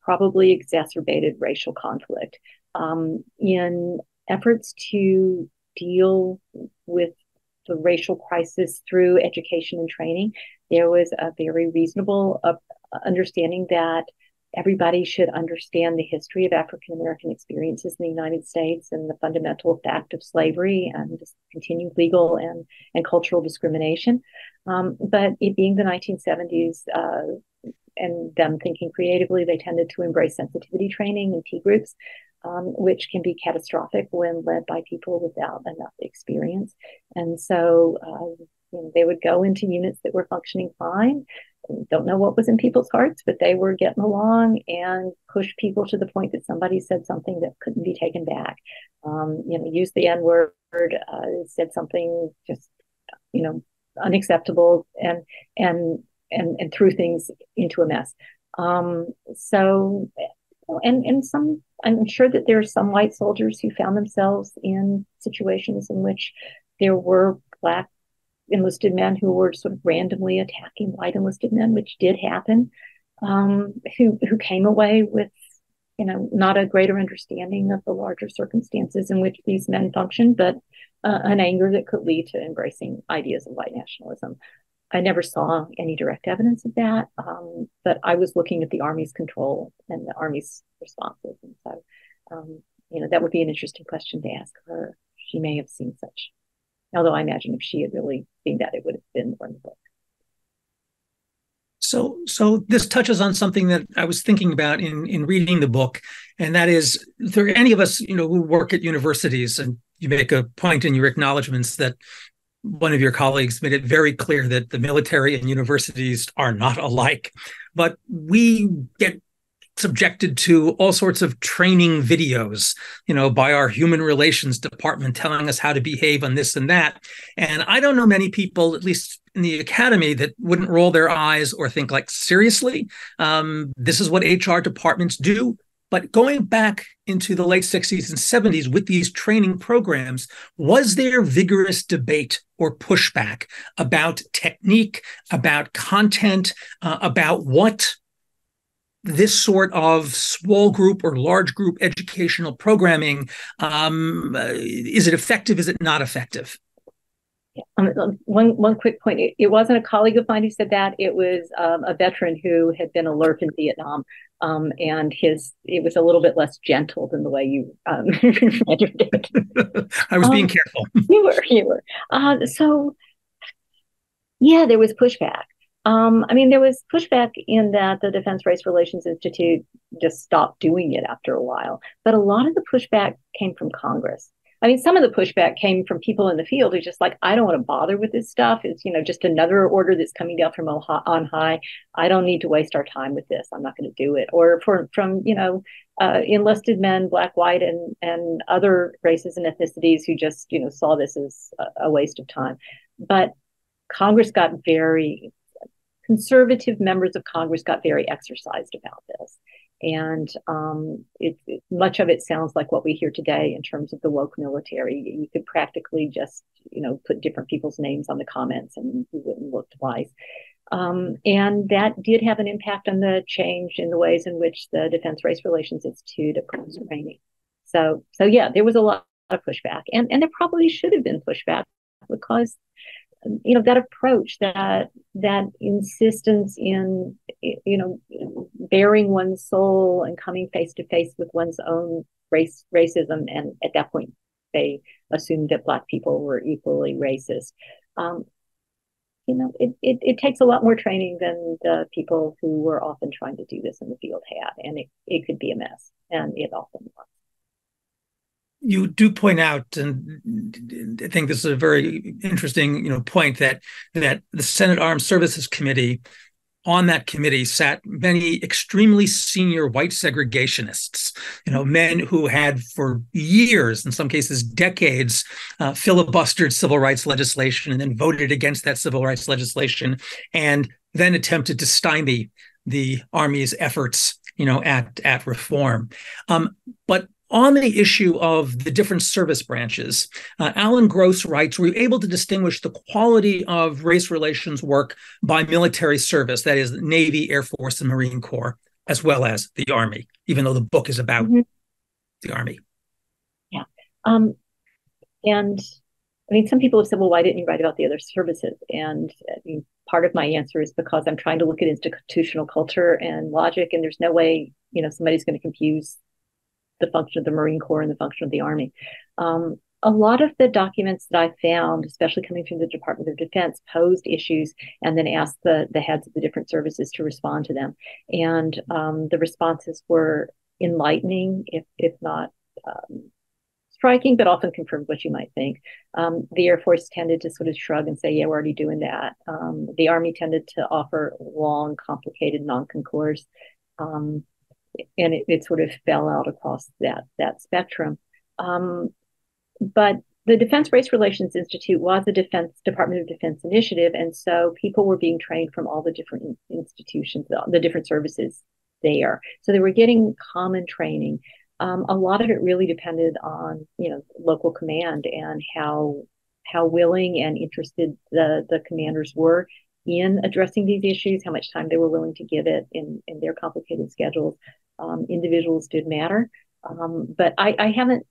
probably exacerbated racial conflict. Um, in efforts to deal with the racial crisis through education and training, there was a very reasonable uh, understanding that everybody should understand the history of African American experiences in the United States and the fundamental fact of slavery and continued legal and, and cultural discrimination. Um, but it being the 1970s uh, and them thinking creatively, they tended to embrace sensitivity training and T groups. Um, which can be catastrophic when led by people without enough experience. And so uh, you know, they would go into units that were functioning fine don't know what was in people's hearts, but they were getting along and push people to the point that somebody said something that couldn't be taken back. Um, you know, used the N word, uh, said something just, you know, unacceptable, and and and and threw things into a mess. Um, so, and and some, I'm sure that there are some white soldiers who found themselves in situations in which there were black enlisted men who were sort of randomly attacking white enlisted men, which did happen, um, who who came away with you know not a greater understanding of the larger circumstances in which these men functioned, but uh, an anger that could lead to embracing ideas of white nationalism. I never saw any direct evidence of that, um, but I was looking at the Army's control and the Army's responses, and so um, you know that would be an interesting question to ask her. She may have seen such Although I imagine if she had really seen that, it would have been more in the book. So, so this touches on something that I was thinking about in in reading the book, and that is, there any of us, you know, who work at universities, and you make a point in your acknowledgments that one of your colleagues made it very clear that the military and universities are not alike, but we get subjected to all sorts of training videos, you know, by our human relations department telling us how to behave on this and that. And I don't know many people, at least in the academy, that wouldn't roll their eyes or think like, seriously, um, this is what HR departments do. But going back into the late 60s and 70s with these training programs, was there vigorous debate or pushback about technique, about content, uh, about what this sort of small group or large group educational programming um, is it effective? Is it not effective? Um, um, one one quick point. It, it, wasn't a colleague of mine who said that. It was um, a veteran who had been a alert in vietnam um, and his it was a little bit less gentle than the way you um, it. i was being um, careful. you were you were. Uh, so yeah there was pushback um, I mean, there was pushback in that the Defense Race Relations Institute just stopped doing it after a while. But a lot of the pushback came from Congress. I mean, some of the pushback came from people in the field who just like, I don't want to bother with this stuff. It's, you know, just another order that's coming down from on high. I don't need to waste our time with this. I'm not going to do it. Or for, from, you know, uh, enlisted men, black, white, and, and other races and ethnicities who just, you know, saw this as a, a waste of time. But Congress got very conservative members of Congress got very exercised about this. And um, it, it, much of it sounds like what we hear today in terms of the woke military. You could practically just, you know, put different people's names on the comments and you wouldn't look twice. Um, and that did have an impact on the change in the ways in which the Defense Race Relations Institute approves training. So, so yeah, there was a lot of pushback, and and there probably should have been pushback because you know that approach that that insistence in you know baring one's soul and coming face to face with one's own race racism and at that point they assumed that black people were equally racist. Um, you know, it, it, it takes a lot more training than the people who were often trying to do this in the field had, and it, it could be a mess, and it often was you do point out, and I think this is a very interesting, you know, point that that the Senate Armed Services Committee, on that committee sat many extremely senior white segregationists, you know, men who had for years, in some cases decades, uh, filibustered civil rights legislation and then voted against that civil rights legislation, and then attempted to stymie the Army's efforts, you know, at at reform. Um, but on the issue of the different service branches, uh, Alan Gross writes, we're able to distinguish the quality of race relations work by military service, that is, Navy, Air Force, and Marine Corps, as well as the Army, even though the book is about mm-hmm. the Army. Yeah. Um, and I mean, some people have said, well, why didn't you write about the other services? And I mean, part of my answer is because I'm trying to look at institutional culture and logic, and there's no way, you know, somebody's going to confuse the function of the Marine Corps and the function of the Army. Um, a lot of the documents that I found, especially coming from the Department of Defense, posed issues and then asked the, the heads of the different services to respond to them. And um, the responses were enlightening, if, if not um, striking, but often confirmed what you might think. Um, the Air Force tended to sort of shrug and say, yeah, we're already doing that. Um, the Army tended to offer long, complicated non-concurs. Um, and it, it, sort of fell out across that that spectrum. Um, but the Defense Race Relations Institute was a Defense Department of Defense initiative, and so people were being trained from all the different institutions, the different services there. So they were getting common training. Um, a lot of it really depended on you know local command and how how willing and interested the the commanders were in addressing these issues, how much time they were willing to give it in, in their complicated schedules. Um, individuals did matter, um, but I, I, haven't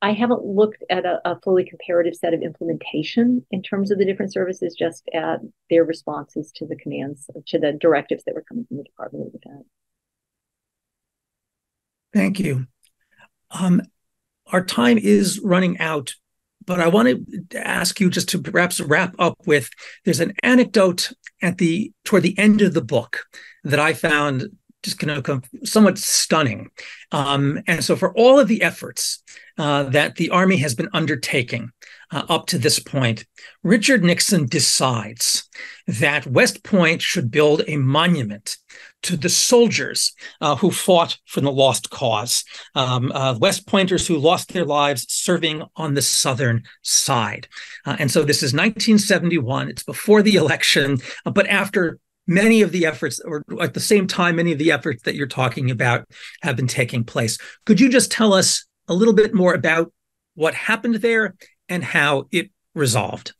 I haven't looked at a, a, fully comparative set of implementation in terms of the different services, just at their responses to the commands to the directives that were coming from the Department of Defense. Thank you. Um, our time is running out, but I wanted to ask you just to perhaps wrap up with there's an anecdote at the toward the end of the book that I found just kind of somewhat stunning. Um, and so, for all of the efforts uh, that the Army has been undertaking uh, up to this point, Richard Nixon decides that West Point should build a monument to the soldiers uh, who fought for the lost cause, um, uh, West Pointers who lost their lives serving on the Southern side. Uh, and so this is 1971. It's before the election, uh, but after many of the efforts, or at the same time, many of the efforts that you're talking about have been taking place. Could you just tell us a little bit more about what happened there and how it resolved?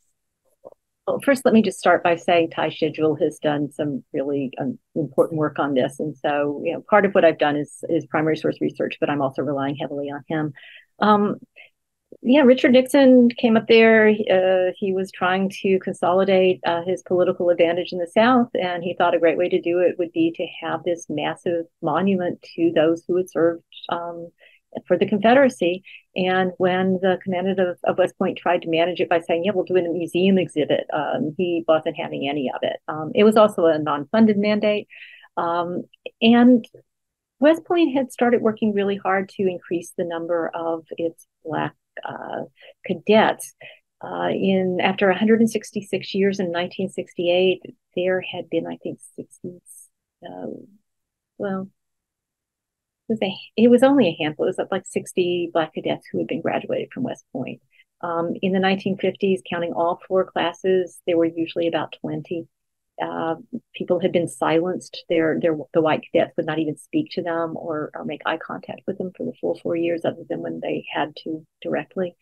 Well, first, let me just start by saying Ty Seidule has done some really um, important work on this, and so you know, part of what I've done is is primary source research, but I'm also relying heavily on him. Um, yeah, Richard Nixon came up there. Uh, he was trying to consolidate uh, his political advantage in the South, and he thought a great way to do it would be to have this massive monument to those who had served um, for the Confederacy. And when the commandant of, of, West Point tried to manage it by saying, yeah, we'll do it in a museum exhibit, um, he wasn't having any of it. Um, it was also a non funded mandate. Um, and West Point had started working really hard to increase the number of its Black uh, cadets. Uh, in after 166 years in 1968, there had been, I think, 60. Uh, well, was a it was only a handful. It was like 60 black cadets who had been graduated from West Point. Um, in the 1950s, counting all four classes, there were usually about 20. Uh, people had been silenced. Their, their, the white cadets would not even speak to them or, or make eye contact with them for the full four years, other than when they had to directly.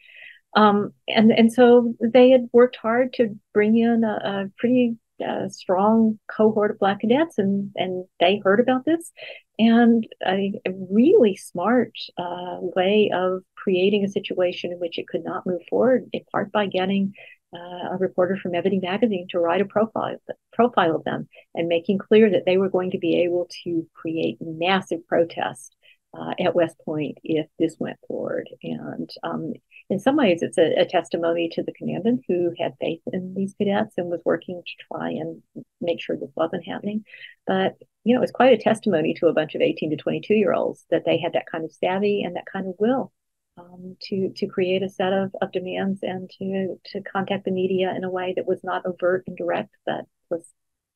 Um, and and so they had worked hard to bring in a, a pretty uh, strong cohort of black cadets, and and they heard about this, and a, a really smart uh, way of creating a situation in which it could not move forward, in part by getting uh, a reporter from Ebony magazine to write a profile profile of them and making clear that they were going to be able to create massive protest uh, at West Point if this went forward. And um, in some ways, it's a, a, testimony to the commandant who had faith in these cadets and was working to try and make sure this wasn't happening. But you know, it's quite a testimony to a bunch of 18 to 22 year olds that they had that kind of savvy and that kind of will um, to to create a set of, of demands and to to contact the media in a way that was not overt and direct, but was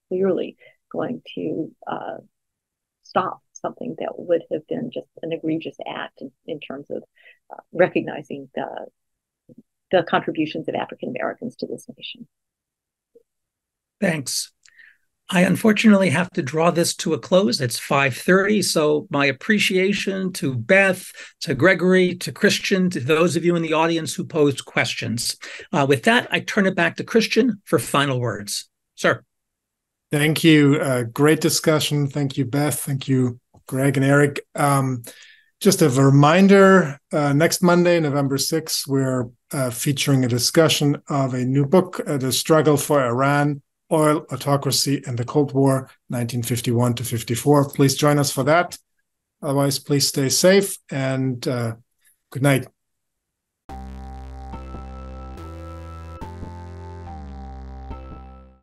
clearly going to uh, stop something that would have been just an egregious act in, in terms of uh, recognizing the the contributions of African Americans to this nation. Thanks. I unfortunately have to draw this to a close. It's 5:30, so my appreciation to Beth, to Gregory, to Christian, to those of you in the audience who posed questions. Uh, with that, I turn it back to Christian for final words. Sir. Thank you. Uh, great discussion. Thank you, Beth. Thank you, Greg and Eric. Um, just a reminder uh, next Monday, November 6th, we're uh, featuring a discussion of a new book, uh, The Struggle for Iran Oil, Autocracy, and the Cold War, 1951 to 54. Please join us for that. Otherwise, please stay safe and uh, good night.